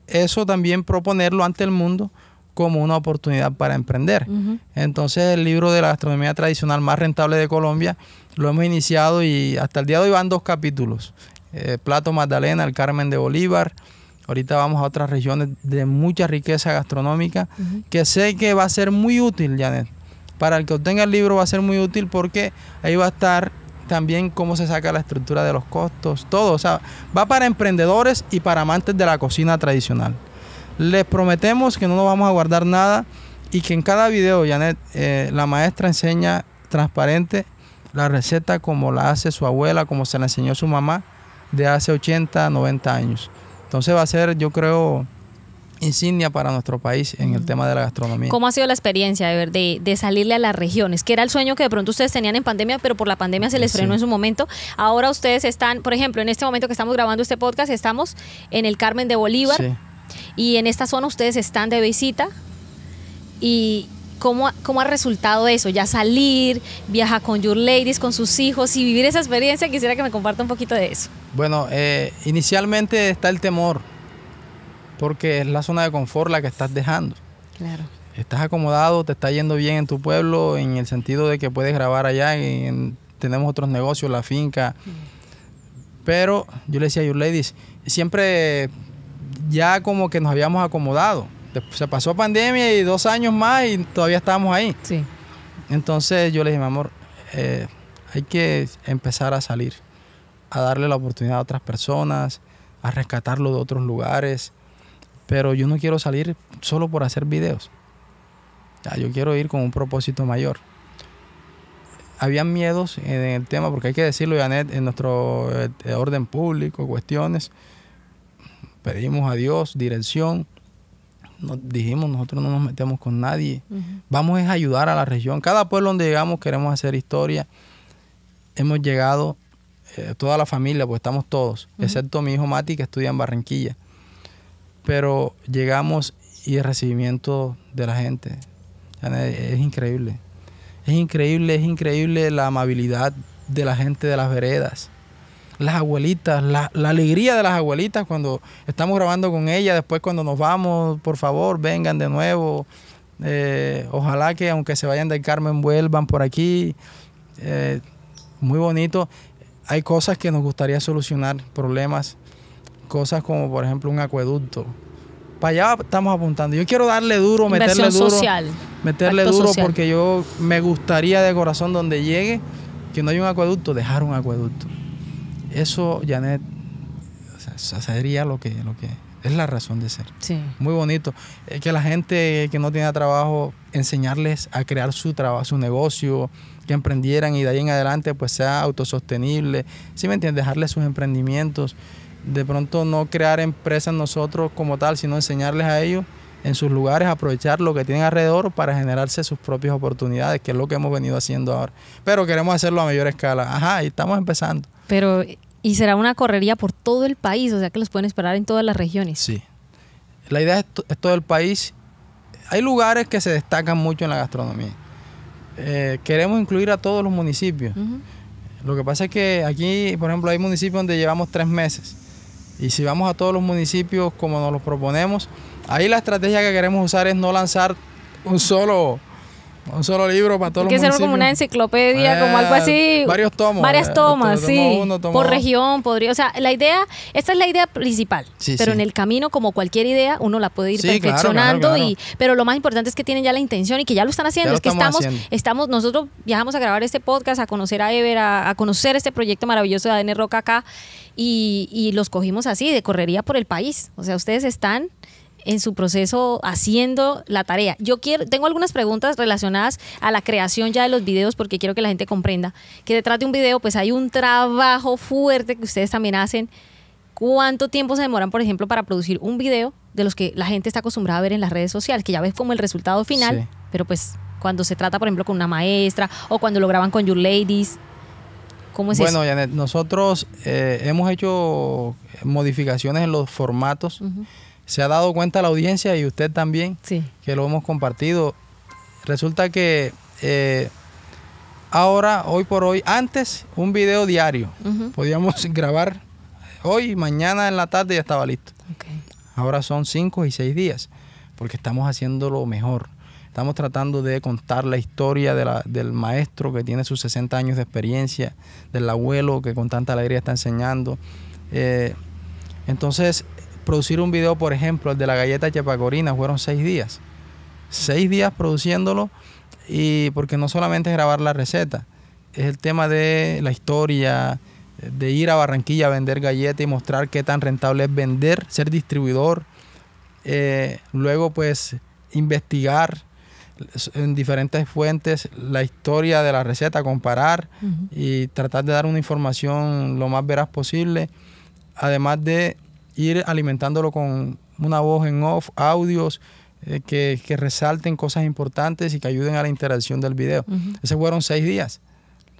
Speaker 1: eso también proponerlo ante el mundo como una oportunidad para emprender. Entonces el libro de la gastronomía tradicional más rentable de Colombia lo hemos iniciado y hasta el día de hoy van dos capítulos. Eh, Plato Magdalena, el Carmen de Bolívar, Ahorita vamos a otras regiones de mucha riqueza gastronómica que sé que va a ser muy útil, Janet. Para el que obtenga el libro va a ser muy útil porque ahí va a estar también cómo se saca la estructura de los costos, todo. O sea, va para emprendedores y para amantes de la cocina tradicional. Les prometemos que no nos vamos a guardar nada y que en cada video, Janet, eh, la maestra enseña transparente la receta como la hace su abuela, como se la enseñó su mamá de hace 80, 90 años. Entonces va a ser, yo creo, insignia para nuestro país en el tema de la gastronomía.
Speaker 2: ¿Cómo ha sido la experiencia de, de, de, salirle a las regiones? Que era el sueño que de pronto ustedes tenían en pandemia, pero por la pandemia se les frenó en su momento. Ahora ustedes están, por ejemplo, en este momento que estamos grabando este podcast, estamos en el Carmen de Bolívar y en esta zona ustedes están de visita y, ¿Cómo, ¿Cómo, ha resultado eso? Ya salir, viajar con Your Ladies, con sus hijos y vivir esa experiencia. Quisiera que me comparta un poquito de eso.
Speaker 1: Bueno, eh, inicialmente está el temor, porque es la zona de confort la que estás dejando. Claro. Estás acomodado, te está yendo bien en tu pueblo, en el sentido de que puedes grabar allá, y tenemos otros negocios, la finca. Pero yo le decía a Your Ladies, siempre ya como que nos habíamos acomodado se pasó pandemia y dos años más y todavía estábamos ahí. Sí. Entonces yo le dije, mi amor, eh, hay que empezar a salir, a darle la oportunidad a otras personas, a rescatarlo de otros lugares. Pero yo no quiero salir solo por hacer videos. Ya, yo quiero ir con un propósito mayor. Habían miedos en el tema, porque hay que decirlo, Janet, en nuestro eh, orden público, cuestiones. Pedimos a Dios dirección nos dijimos, nosotros no nos metemos con nadie. Vamos a ayudar a la región. Cada pueblo donde llegamos queremos hacer historia. Hemos llegado, eh, toda la familia, pues estamos todos, excepto mi hijo Mati que estudia en Barranquilla. Pero llegamos y el recibimiento de la gente es increíble. Es increíble, es increíble la amabilidad de la gente de las veredas las abuelitas, la, alegría de las abuelitas cuando estamos grabando con ellas, después cuando nos vamos, por favor, vengan de nuevo. Eh, ojalá que aunque se vayan del Carmen vuelvan por aquí. Eh, muy bonito. Hay cosas que nos gustaría solucionar, problemas, cosas como por ejemplo un acueducto. Para allá estamos apuntando. Yo quiero darle duro, meterle duro. Social. Meterle duro porque yo me gustaría de corazón donde llegue que no hay un acueducto, dejar un acueducto. Eso, Janet, sería lo que, lo que es la razón de ser. Sí. Muy bonito. Es que la gente que no tiene trabajo, enseñarles a crear su trabajo, su negocio, que emprendieran y de ahí en adelante pues sea autosostenible. ¿Sí me entiendes? Dejarles sus emprendimientos. De pronto no crear empresas nosotros como tal, sino enseñarles a ellos en sus lugares, aprovechar lo que tienen alrededor para generarse sus propias oportunidades, que es lo que hemos venido haciendo ahora. Pero queremos hacerlo a mayor escala. Ajá, y estamos empezando.
Speaker 2: Pero y será una correría por todo el país, o sea que los pueden esperar en todas las regiones.
Speaker 1: Sí. La idea es, todo el país. Hay lugares que se destacan mucho en la gastronomía. Eh, queremos incluir a todos los municipios. Lo que pasa es que aquí, por ejemplo, hay municipios donde llevamos tres meses Y si vamos a todos los municipios como nos lo proponemos, ahí la estrategia que queremos usar es no lanzar un solo un solo libro para todos
Speaker 2: Hay que
Speaker 1: municipios.
Speaker 2: como una enciclopedia, como algo
Speaker 1: Eh,
Speaker 2: así.
Speaker 1: varios tomos,
Speaker 2: Varias
Speaker 1: eh,
Speaker 2: tomas, sí.
Speaker 1: uno,
Speaker 2: Por región podría. O sea, la idea, esta es la idea principal.
Speaker 1: Sí,
Speaker 2: pero
Speaker 1: sí.
Speaker 2: en el camino, como cualquier idea, uno la puede ir
Speaker 1: Sí,
Speaker 2: perfeccionando.
Speaker 1: claro, claro.
Speaker 2: y Pero lo más importante es que tienen ya la intención y que ya lo están haciendo.
Speaker 1: Lo
Speaker 2: es que
Speaker 1: estamos
Speaker 2: estamos, nosotros viajamos a grabar este podcast, a conocer a Ever, a, a conocer este proyecto maravilloso de ADN Roca acá. Y, y los cogimos así, de correría por el país. O sea, ustedes están en su proceso haciendo la tarea. Yo quiero, tengo algunas preguntas relacionadas a la creación ya de los videos porque quiero que la gente comprenda que detrás de un video pues hay un trabajo fuerte que ustedes también hacen. ¿Cuánto tiempo se demoran, por ejemplo, para producir un video de los que la gente está acostumbrada a ver en las redes sociales, que ya ves como el resultado final,
Speaker 1: Sí.
Speaker 2: pero pues cuando se trata, por ejemplo, con una maestra o cuando lo graban con Your Ladies, ¿cómo es
Speaker 1: bueno,
Speaker 2: eso?
Speaker 1: Janet, nosotros eh, hemos hecho modificaciones en los formatos. Se ha dado cuenta la audiencia y usted también
Speaker 2: Sí.
Speaker 1: que lo hemos compartido. Resulta que eh, ahora, hoy por hoy, antes un video diario. Podíamos grabar hoy, mañana en la tarde ya estaba listo. Ahora son cinco y seis días, porque estamos haciendo lo mejor. Estamos tratando de contar la historia de la- del maestro que tiene sus 60 años de experiencia, del abuelo que con tanta alegría está enseñando. Eh, entonces, producir un video, por ejemplo, el de la galleta chapacorina, fueron seis días. Seis días produciéndolo y porque no solamente es grabar la receta, es el tema de la historia, de ir a Barranquilla a vender galletas y mostrar qué tan rentable es vender, ser distribuidor. Eh, luego, pues, investigar en diferentes fuentes la historia de la receta, comparar y tratar de dar una información lo más veraz posible, además de ir alimentándolo con una voz en off, audios eh, que, que resalten cosas importantes y que ayuden a la interacción del video.
Speaker 2: Ujú.
Speaker 1: Esos fueron seis días.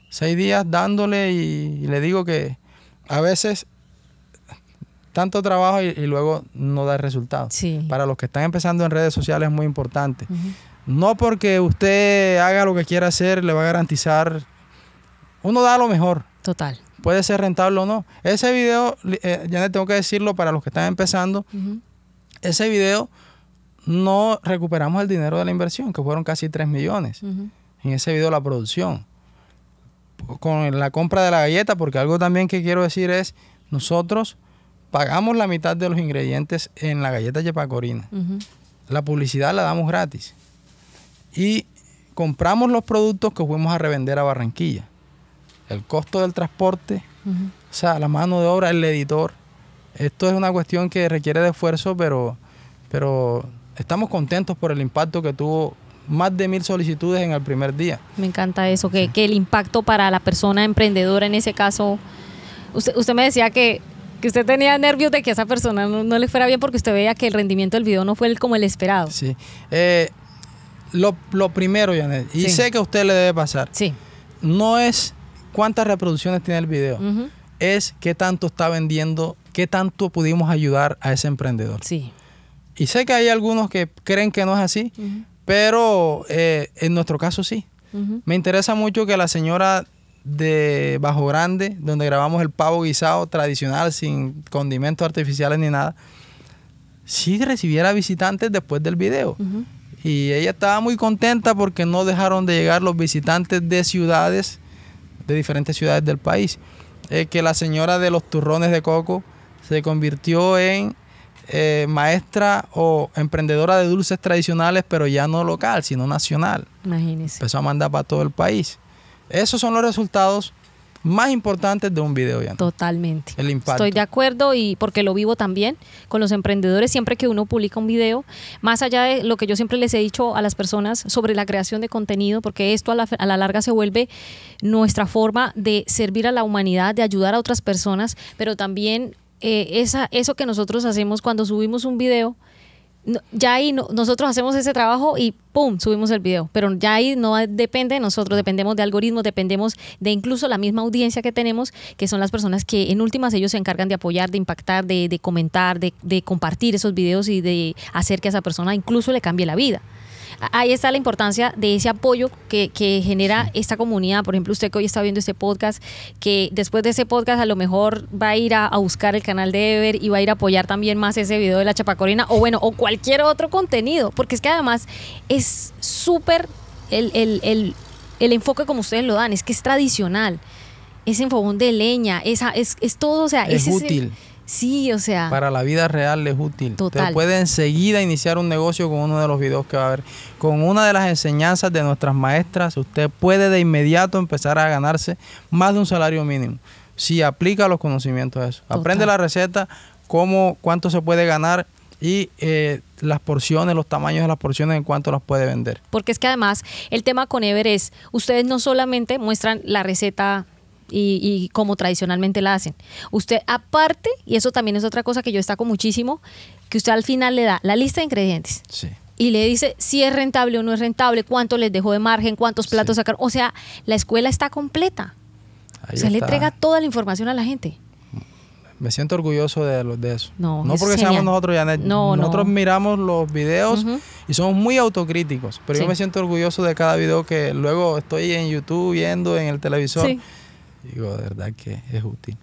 Speaker 1: Seis días dándole y, y le digo que a veces tanto trabajo y, y luego no da resultado.
Speaker 2: Sí.
Speaker 1: Para los que están empezando en redes sociales es muy importante. No porque usted haga lo que quiera hacer, le va a garantizar. Uno da lo mejor.
Speaker 2: Total.
Speaker 1: Puede ser rentable o no. Ese video, eh, ya tengo que decirlo para los que están empezando, ese video no recuperamos el dinero de la inversión, que fueron casi 3 millones. En ese video la producción. Con la compra de la galleta, porque algo también que quiero decir es, nosotros pagamos la mitad de los ingredientes en la galleta Yepacorina.
Speaker 2: Ujú.
Speaker 1: La publicidad la damos gratis. Y compramos los productos que fuimos a revender a Barranquilla. El costo del transporte, o sea, la mano de obra, el editor. Esto es una cuestión que requiere de esfuerzo, pero, pero estamos contentos por el impacto que tuvo más de mil solicitudes en el primer día.
Speaker 2: Me encanta eso, que, que el impacto para la persona emprendedora en ese caso. Usted, usted me decía que, que usted tenía nervios de que a esa persona no, no le fuera bien porque usted veía que el rendimiento del video no fue el, como el esperado.
Speaker 1: Sí. Eh, lo, lo primero, Janet, y
Speaker 2: Sí.
Speaker 1: sé que a usted le debe pasar,
Speaker 2: Sí.
Speaker 1: no es cuántas reproducciones tiene el video, es qué tanto está vendiendo, qué tanto pudimos ayudar a ese emprendedor.
Speaker 2: Sí.
Speaker 1: Y sé que hay algunos que creen que no es así, pero eh, en nuestro caso sí. Me interesa mucho que la señora de Bajo Grande, donde grabamos el pavo guisado tradicional, sin condimentos artificiales ni nada, sí recibiera visitantes después del video. Y ella estaba muy contenta porque no dejaron de llegar los visitantes de ciudades, de diferentes ciudades del país. Eh, que la señora de los turrones de coco se convirtió en eh, maestra o emprendedora de dulces tradicionales, pero ya no local, sino nacional.
Speaker 2: Imagínese.
Speaker 1: Empezó a mandar para todo el país. Esos son los resultados más importantes de un video. ya.
Speaker 2: Totalmente.
Speaker 1: El impacto.
Speaker 2: Estoy de acuerdo y porque lo vivo también con los emprendedores, siempre que uno publica un video, más allá de lo que yo siempre les he dicho a las personas sobre la creación de contenido, porque esto a la, a la larga se vuelve nuestra forma de servir a la humanidad, de ayudar a otras personas, pero también eh, esa, eso que nosotros hacemos cuando subimos un video, ya ahí no- nosotros hacemos ese trabajo y ¡pum! subimos el video. Pero ya ahí no depende de nosotros, dependemos de algoritmos, dependemos de incluso la misma audiencia que tenemos, que son las personas que en últimas ellos se encargan de apoyar, de impactar, de, de comentar, de, de compartir esos videos y de hacer que a esa persona incluso le cambie la vida. Ahí está la importancia de ese apoyo que, que genera esta comunidad. Por ejemplo, usted que hoy está viendo este podcast, que después de ese podcast a lo mejor va a ir a, a buscar el canal de Ever y va a ir a apoyar también más ese video de la chapacorina o bueno, o cualquier otro contenido, porque es que además es súper el, el, el, el enfoque como ustedes lo dan, es que es tradicional, es en fogón de leña, esa, es, es todo, o sea,
Speaker 1: Es
Speaker 2: el-
Speaker 1: útil.
Speaker 2: Sí, o sea,
Speaker 1: Para la vida real es útil.
Speaker 2: Total.
Speaker 1: Usted puede enseguida iniciar un negocio con uno de los videos que va a ver. Con una de las enseñanzas de nuestras maestras, usted puede de inmediato empezar a ganarse más de un salario mínimo. Si aplica los conocimientos de eso.
Speaker 2: Total.
Speaker 1: Aprende la receta, cómo, cuánto se puede ganar y eh, las porciones, los tamaños de las porciones, en cuánto las puede vender.
Speaker 2: Porque es que además el tema con Ever es, ustedes no solamente muestran la receta y, y como tradicionalmente la hacen. Usted aparte, y eso también es otra cosa que yo destaco muchísimo, que usted al final le da la lista de ingredientes
Speaker 1: Sí.
Speaker 2: y le dice si es rentable o no es rentable, cuánto les dejó de margen, cuántos platos
Speaker 1: Sí.
Speaker 2: sacaron. O sea, la escuela está completa.
Speaker 1: Ahí
Speaker 2: o sea, le entrega toda la información a la gente.
Speaker 1: Me siento orgulloso de, lo- de eso.
Speaker 2: No,
Speaker 1: no
Speaker 2: es
Speaker 1: porque
Speaker 2: genial.
Speaker 1: seamos nosotros, Janet.
Speaker 2: No, no.
Speaker 1: nosotros miramos los videos y somos muy autocríticos. Pero
Speaker 2: Sí.
Speaker 1: yo me siento orgulloso de cada video que luego estoy en YouTube viendo, en el televisor.
Speaker 2: Sí.
Speaker 1: Digo, de verdad que es útil.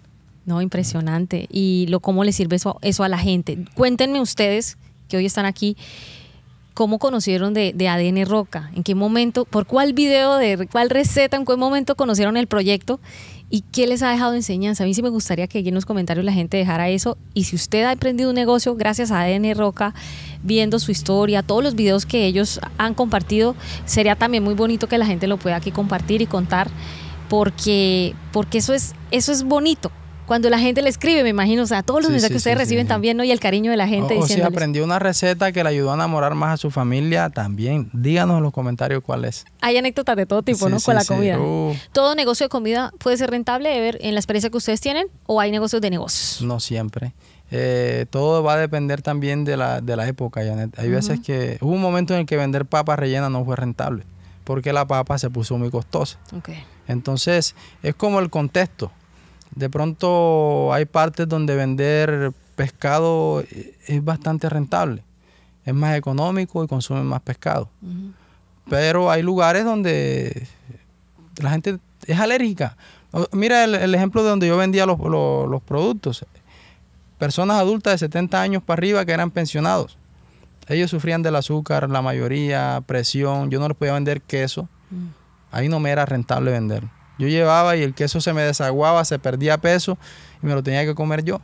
Speaker 2: No, impresionante. Y lo cómo le sirve eso, eso a la gente. Cuéntenme ustedes, que hoy están aquí, cómo conocieron de, de ADN Roca, en qué momento, por cuál video, de cuál receta, en qué momento conocieron el proyecto y qué les ha dejado de enseñanza. A mí sí me gustaría que aquí en los comentarios la gente dejara eso. Y si usted ha emprendido un negocio gracias a ADN Roca, viendo su historia, todos los videos que ellos han compartido, sería también muy bonito que la gente lo pueda aquí compartir y contar porque, porque eso es, eso es bonito. Cuando la gente le escribe, me imagino, o sea, todos los
Speaker 1: Sí,
Speaker 2: mensajes
Speaker 1: sí,
Speaker 2: que ustedes
Speaker 1: sí,
Speaker 2: reciben también, ¿no? Y el cariño de la gente
Speaker 1: o, o si aprendió una receta que le ayudó a enamorar más a su familia, también díganos en los comentarios cuál es.
Speaker 2: Hay anécdotas de todo tipo, ¿no? Con la comida.
Speaker 1: Uh.
Speaker 2: ¿Todo negocio de comida puede ser rentable, ver en la experiencia que ustedes tienen? ¿O hay negocios de negocios?
Speaker 1: No siempre. Eh, todo va a depender también de la, de la época, Janet. Hay veces que hubo un momento en el que vender papas rellenas no fue rentable, porque la papa se puso muy costosa.
Speaker 2: Ok.
Speaker 1: Entonces, es como el contexto. De pronto hay partes donde vender pescado es bastante rentable. Es más económico y consumen más pescado. Pero hay lugares donde la gente es alérgica. Mira el, el ejemplo de donde yo vendía los, los- los productos. Personas adultas de 70 años para arriba que eran pensionados. Ellos sufrían del azúcar, la mayoría, presión. Yo no les podía vender queso. Ahí no me era rentable vender. Yo llevaba y el queso se me desaguaba, se perdía peso y me lo tenía que comer yo.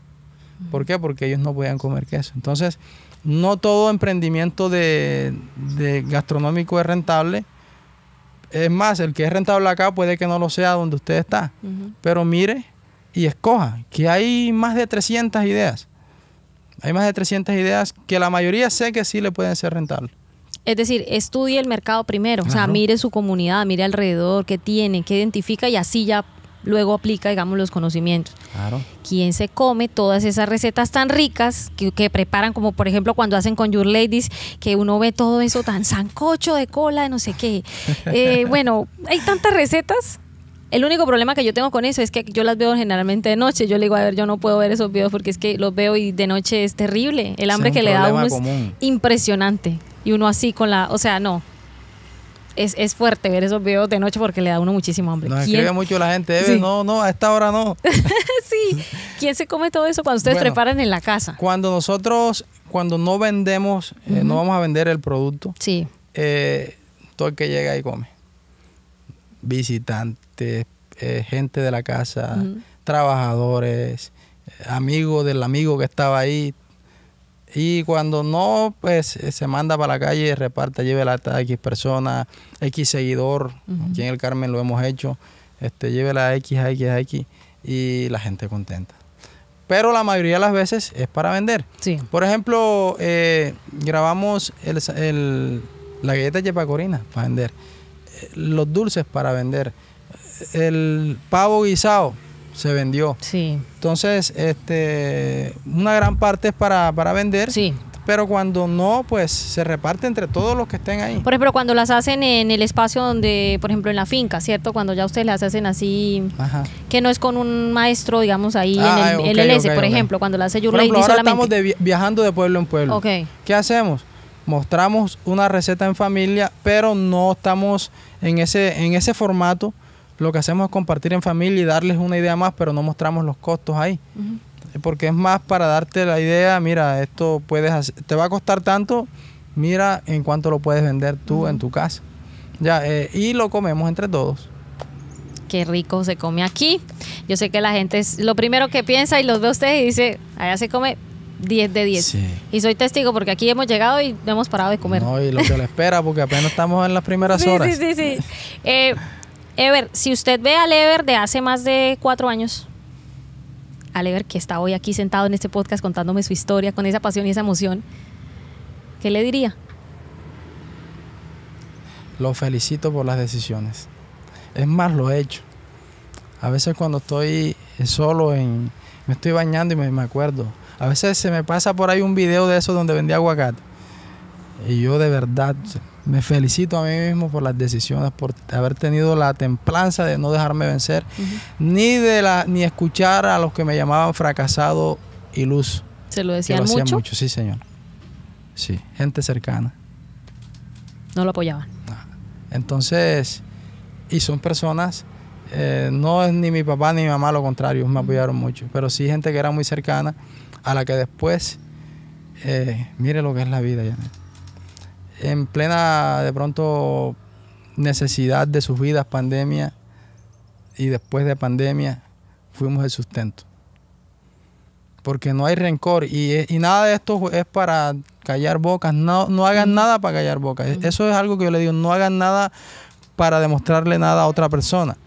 Speaker 1: ¿Por qué? Porque ellos no podían comer queso. Entonces, no todo emprendimiento de, de gastronómico es rentable. Es más, el que es rentable acá puede que no lo sea donde usted está. Pero mire y escoja, que hay más de 300 ideas. Hay más de 300 ideas que la mayoría sé que sí le pueden ser rentables.
Speaker 2: Es decir, estudie el mercado primero, o sea, mire su comunidad, mire alrededor, qué tiene, qué identifica y así ya luego aplica, digamos, los conocimientos.
Speaker 1: Claro.
Speaker 2: ¿Quién se come todas esas recetas tan ricas que, que preparan, como por ejemplo cuando hacen con Your Ladies, que uno ve todo eso tan sancocho de cola, de no sé qué? Eh, bueno, hay tantas recetas. El único problema que yo tengo con eso es que yo las veo generalmente de noche. Yo le digo, a ver, yo no puedo ver esos videos porque es que los veo y de noche es terrible. El hambre
Speaker 1: es
Speaker 2: que le da a uno es
Speaker 1: común.
Speaker 2: impresionante. Y uno así con la, o sea, no. Es, es fuerte ver esos videos de noche porque le da a uno muchísimo hambre.
Speaker 1: Nos
Speaker 2: ¿Quién-
Speaker 1: escribe mucho la gente, "Eve,
Speaker 2: Sí.
Speaker 1: no, no, a esta hora no.
Speaker 2: sí. ¿Quién se come todo eso cuando ustedes
Speaker 1: Bueno,
Speaker 2: preparan en la casa?
Speaker 1: Cuando nosotros, cuando no vendemos, eh, no vamos a vender el producto,
Speaker 2: Sí.
Speaker 1: eh, todo el que llega y come. Visitantes, eh, gente de la casa, trabajadores, eh, amigos del amigo que estaba ahí. Y cuando no, pues eh, se manda para la calle, reparte, lleve la a X persona, X seguidor, aquí en el Carmen lo hemos hecho, este, lleve la X a X a X y la gente contenta. Pero la mayoría de las veces es para vender.
Speaker 2: Sí.
Speaker 1: Por ejemplo, eh, grabamos el, el- la galleta Yepacorina para vender, eh, los dulces para vender, el pavo guisado se vendió.
Speaker 2: Sí.
Speaker 1: Entonces, este, una gran parte es para, para vender,
Speaker 2: Sí.
Speaker 1: pero cuando no, pues se reparte entre todos los que estén ahí.
Speaker 2: Por ejemplo, cuando las hacen en el espacio donde, por ejemplo, en la finca, ¿cierto? Cuando ya ustedes las hacen así,
Speaker 1: Ajá.
Speaker 2: que no es con un maestro, digamos, ahí
Speaker 1: Ah,
Speaker 2: en el
Speaker 1: ok,
Speaker 2: LLS,
Speaker 1: ok,
Speaker 2: por ejemplo, cuando la hace
Speaker 1: ejemplo,
Speaker 2: Lady
Speaker 1: ahora
Speaker 2: solamente.
Speaker 1: estamos de vi- viajando de pueblo en pueblo.
Speaker 2: Ok.
Speaker 1: ¿Qué hacemos? mostramos una receta en familia, pero no estamos en ese, en ese formato. Lo que hacemos es compartir en familia y darles una idea más, pero no mostramos los costos ahí. Porque es más para darte la idea, mira, esto puedes hacer, te va a costar tanto, mira en cuánto lo puedes vender tú en tu casa. Ya, eh, y lo comemos entre todos.
Speaker 2: Qué rico se come aquí. Yo sé que la gente es lo primero que piensa y los ve a ustedes y dice, allá se come 10 de 10.
Speaker 1: Sí.
Speaker 2: Y soy testigo porque aquí hemos llegado y no hemos parado de comer.
Speaker 1: No, y lo que le espera, porque apenas estamos en las primeras
Speaker 2: sí,
Speaker 1: horas.
Speaker 2: sí, sí, sí. Eh, Ever, si usted ve al Ever de hace más de cuatro años, al Ever que está hoy aquí sentado en este podcast contándome su historia con esa pasión y esa emoción, ¿qué le diría?
Speaker 1: Lo felicito por las decisiones. Es más, lo he hecho. A veces cuando estoy solo, me estoy bañando y me, me acuerdo. A veces se me pasa por ahí un video de eso donde vendía aguacate. Y yo de verdad me felicito a mí mismo por las decisiones, por haber tenido la templanza de no dejarme vencer, ni de la, ni escuchar a los que me llamaban fracasado y luz.
Speaker 2: ¿Se lo
Speaker 1: Que
Speaker 2: decían
Speaker 1: lo hacían
Speaker 2: mucho?
Speaker 1: mucho, sí señor. Sí, gente cercana.
Speaker 2: No lo apoyaban.
Speaker 1: Entonces, y son personas, eh, no es ni mi papá ni mi mamá, lo contrario, me apoyaron mucho, pero sí gente que era muy cercana, a la que después, eh, mire lo que es la vida, Janet. En plena, de pronto, necesidad de sus vidas, pandemia, y después de pandemia, fuimos el sustento. Porque no hay rencor y, y nada de esto es para callar bocas. No, no hagan nada para callar bocas. Eso es algo que yo le digo. No hagan nada para demostrarle nada a otra persona.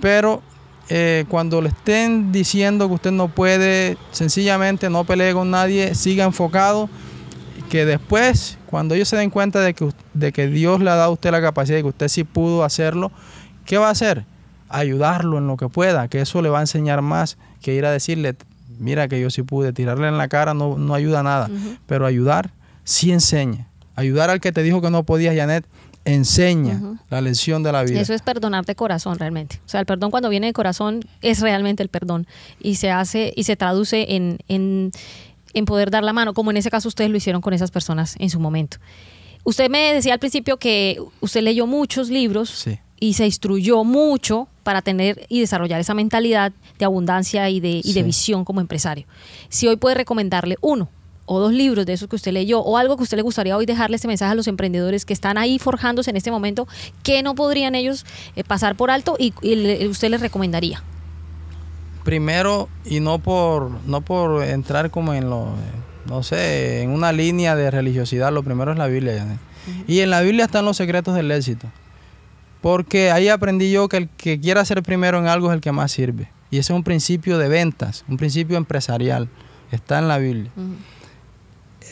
Speaker 1: Pero eh, cuando le estén diciendo que usted no puede, sencillamente no pelee con nadie, siga enfocado. Que después, cuando ellos se den cuenta de que, de que Dios le ha dado a usted la capacidad y que usted sí pudo hacerlo, ¿qué va a hacer? Ayudarlo en lo que pueda, que eso le va a enseñar más que ir a decirle, mira que yo sí pude, tirarle en la cara no, no ayuda a nada, pero ayudar sí enseña. Ayudar al que te dijo que no podías, Janet, enseña la lección de la vida.
Speaker 2: Eso es perdonar de corazón realmente. O sea, el perdón cuando viene de corazón es realmente el perdón y se hace y se traduce en, en, en poder dar la mano, como en ese caso ustedes lo hicieron con esas personas en su momento. Usted me decía al principio que usted leyó muchos libros
Speaker 1: Sí.
Speaker 2: y se instruyó mucho para tener y desarrollar esa mentalidad de abundancia y de, y de visión como empresario. Si hoy puede recomendarle uno o dos libros de esos que usted leyó o algo que usted le gustaría hoy dejarle este mensaje a los emprendedores que están ahí forjándose en este momento, que no podrían ellos eh, pasar por alto y, usted les recomendaría?
Speaker 1: Primero, y no por, no por entrar como en lo, no sé, en una línea de religiosidad, lo primero es la Biblia, Janet. Y en la Biblia están los secretos del éxito. Porque ahí aprendí yo que el que quiera ser primero en algo es el que más sirve. Y ese es un principio de ventas, un principio empresarial. Está en la Biblia.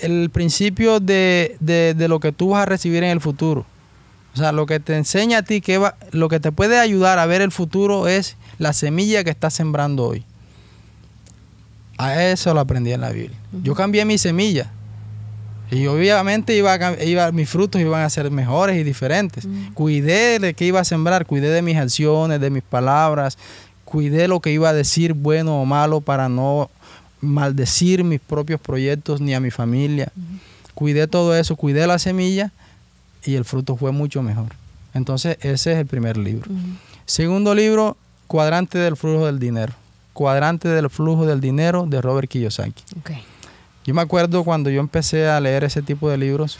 Speaker 1: El principio de, de- de lo que tú vas a recibir en el futuro. O sea, lo que te enseña a ti, que va, lo que te puede ayudar a ver el futuro es la semilla que estás sembrando hoy. A eso lo aprendí en la Biblia. Yo cambié mi semilla. Y obviamente iba a cam- iba, mis frutos iban a ser mejores y diferentes. Cuidé de qué iba a sembrar, cuidé de mis acciones, de mis palabras, cuidé lo que iba a decir bueno o malo para no maldecir mis propios proyectos ni a mi familia. Cuidé todo eso, cuidé la semilla y el fruto fue mucho mejor. Entonces ese es el primer libro. Segundo libro, Cuadrante del flujo del dinero. Cuadrante del flujo del dinero de Robert Kiyosaki. Yo me acuerdo cuando yo empecé a leer ese tipo de libros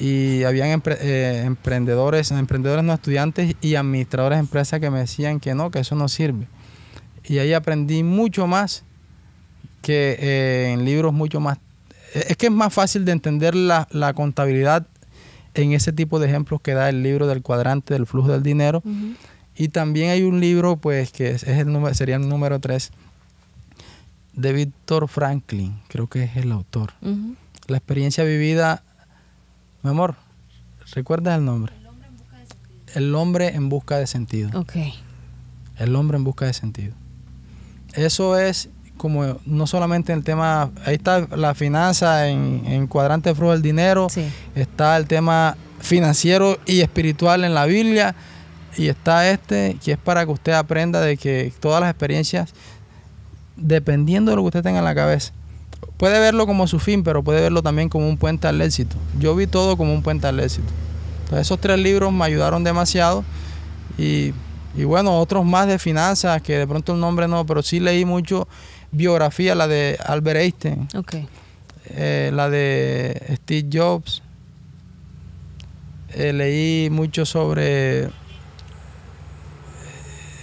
Speaker 1: y habían empre- eh, emprendedores, emprendedores no estudiantes y administradores de empresas que me decían que no, que eso no sirve. Y ahí aprendí mucho más que eh, en libros mucho más... eh, Es que es más fácil de entender la, la contabilidad en ese tipo de ejemplos que da el libro del cuadrante del flujo del dinero. Y también hay un libro, pues, que es, es el número, sería el número 3, de Víctor Franklin, creo que es el autor. La experiencia vivida, mi amor, ¿recuerdas el nombre? El hombre en busca de sentido.
Speaker 2: Ok.
Speaker 1: El hombre en busca de sentido. Eso es como no solamente en el tema, ahí está la finanza en, en cuadrante de flujo del dinero,
Speaker 2: Sí.
Speaker 1: está el tema financiero y espiritual en la Biblia y está este que es para que usted aprenda de que todas las experiencias, dependiendo de lo que usted tenga en la cabeza, puede verlo como su fin, pero puede verlo también como un puente al éxito. Yo vi todo como un puente al éxito. Entonces esos tres libros me ayudaron demasiado y, y bueno, otros más de finanzas, que de pronto el nombre no, pero sí leí mucho biografía, la de Albert Einstein, eh, la de Steve Jobs. Eh, leí mucho sobre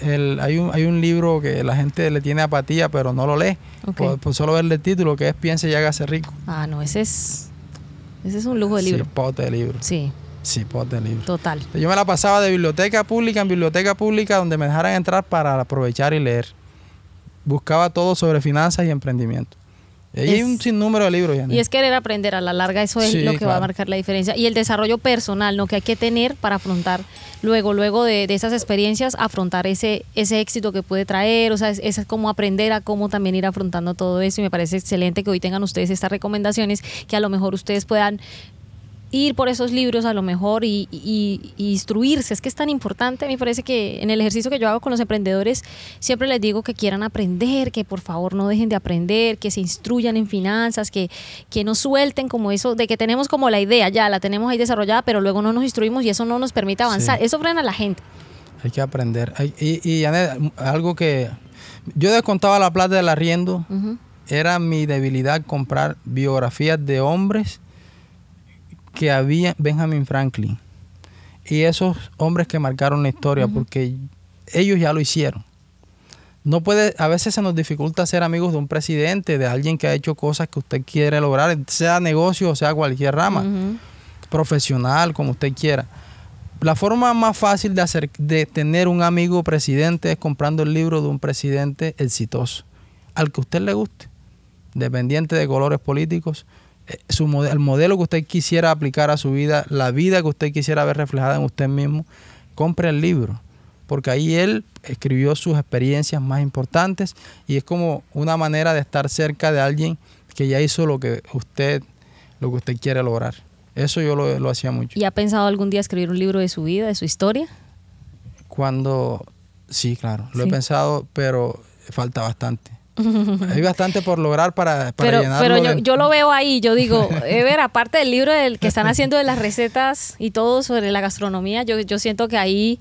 Speaker 1: el, hay un hay un libro que la gente le tiene apatía pero no lo lee por, por solo verle el título que es piense y hágase rico
Speaker 2: Ah, no, ese es. Ese es un lujo de
Speaker 1: sí,
Speaker 2: libro.
Speaker 1: pote de libro
Speaker 2: Sí,
Speaker 1: sí pote de libro
Speaker 2: total.
Speaker 1: yo me la pasaba de biblioteca pública en biblioteca pública donde me dejaran entrar para aprovechar y leer buscaba todo sobre finanzas y emprendimiento y
Speaker 2: Es-
Speaker 1: un sinnúmero de libros Janet.
Speaker 2: Y es querer aprender a la larga, eso es
Speaker 1: Sí,
Speaker 2: lo que va a marcar la diferencia. Y el desarrollo personal, ¿no? Que hay que tener para afrontar luego, luego de, de esas experiencias, afrontar ese, ese éxito que puede traer. O sea, es, es como aprender a cómo también ir afrontando todo eso. Y me parece excelente que hoy tengan ustedes estas recomendaciones, que a lo mejor ustedes puedan ir por esos libros a lo mejor y, y- y instruirse. Es que es tan importante. A mí me parece que en el ejercicio que yo hago con los emprendedores, siempre les digo que quieran aprender, que por favor no dejen de aprender, que se instruyan en finanzas, que, que no suelten como eso, de que tenemos como la idea, ya la tenemos ahí desarrollada, pero luego no nos instruimos y eso no nos permite avanzar.
Speaker 1: Sí.
Speaker 2: Eso frena a la gente.
Speaker 1: Hay que aprender. Y, y algo que yo descontaba la plata del arriendo, era mi debilidad comprar biografías de hombres que había Benjamin Franklin y esos hombres que marcaron la historia porque ellos ya lo hicieron. No puede, a veces se nos dificulta ser amigos de un presidente, de alguien que ha hecho cosas que usted quiere lograr, sea negocio o sea cualquier rama profesional, como usted quiera. La forma más fácil de, hacer, de tener un amigo presidente es comprando el libro de un presidente exitoso, al que usted le guste, dependiente de colores políticos, su mode- el modelo que usted quisiera aplicar a su vida, la vida que usted quisiera ver reflejada en usted mismo, compre el libro, porque ahí él escribió sus experiencias más importantes y es como una manera de estar cerca de alguien que ya hizo lo que usted, lo que usted quiere lograr. Eso yo lo, lo hacía mucho.
Speaker 2: ¿Y ha pensado algún día escribir un libro de su vida, de su historia?
Speaker 1: Cuando, sí, claro, lo
Speaker 2: Sí.
Speaker 1: he pensado, pero falta bastante. Hay bastante por lograr para, para
Speaker 2: pero
Speaker 1: llenarlo
Speaker 2: pero yo,
Speaker 1: de-
Speaker 2: yo lo veo ahí, yo digo, Ever, aparte del libro del que están haciendo de las recetas y todo sobre la gastronomía, yo, yo siento que ahí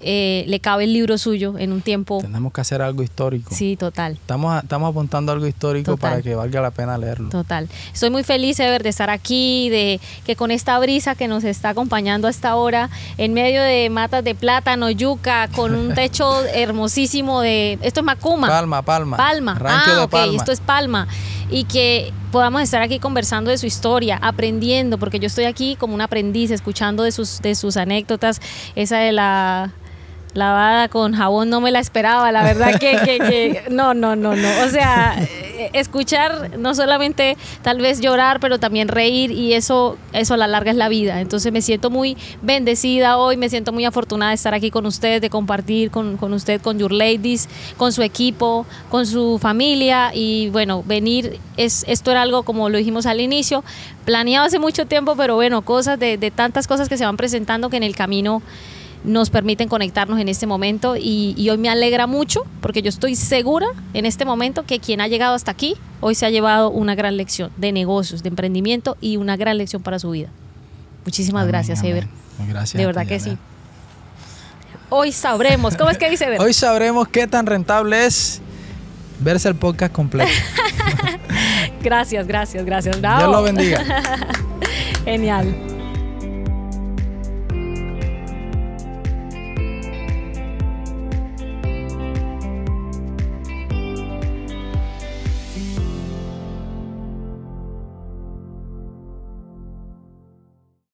Speaker 2: eh, le cabe el libro suyo en un tiempo.
Speaker 1: Tenemos que hacer algo histórico.
Speaker 2: Sí, total.
Speaker 1: Estamos, estamos apuntando algo histórico
Speaker 2: Total.
Speaker 1: para que valga la pena leerlo.
Speaker 2: Total. Estoy muy feliz, Ever, de estar aquí, de que con esta brisa que nos está acompañando hasta ahora, en medio de matas de plátano, yuca, con un techo hermosísimo de... Esto es Macuma.
Speaker 1: Palma, Palma.
Speaker 2: Palma.
Speaker 1: Rancho
Speaker 2: ah,
Speaker 1: de
Speaker 2: ok,
Speaker 1: Palma.
Speaker 2: esto es Palma. Y que podamos estar aquí conversando de su historia, aprendiendo, porque yo estoy aquí como un aprendiz, escuchando de sus, de sus anécdotas, esa de la lavada con jabón no me la esperaba, la verdad que, que- que- no, no, no, no. O sea, eh, escuchar no solamente tal vez llorar, pero también reír y eso, eso a la larga es la vida. Entonces me siento muy bendecida hoy, me siento muy afortunada de estar aquí con ustedes, de compartir con, con usted, con Your Ladies, con su equipo, con su familia y bueno, venir, es, esto era algo como lo dijimos al inicio, planeado hace mucho tiempo, pero bueno, cosas de, de tantas cosas que se van presentando que en el camino nos permiten conectarnos en este momento y, y hoy me alegra mucho porque yo estoy segura en este momento que quien ha llegado hasta aquí hoy se ha llevado una gran lección de negocios, de emprendimiento y una gran lección para su vida. Muchísimas
Speaker 1: Amén,
Speaker 2: gracias,
Speaker 1: amén.
Speaker 2: Ever.
Speaker 1: Gracias.
Speaker 2: De verdad
Speaker 1: ti,
Speaker 2: que sí. Hoy sabremos. ¿Cómo es que dice Ever?
Speaker 1: Hoy sabremos qué tan rentable es verse el podcast completo.
Speaker 2: Gracias, gracias, gracias. Bravo.
Speaker 1: Dios lo bendiga.
Speaker 2: Genial.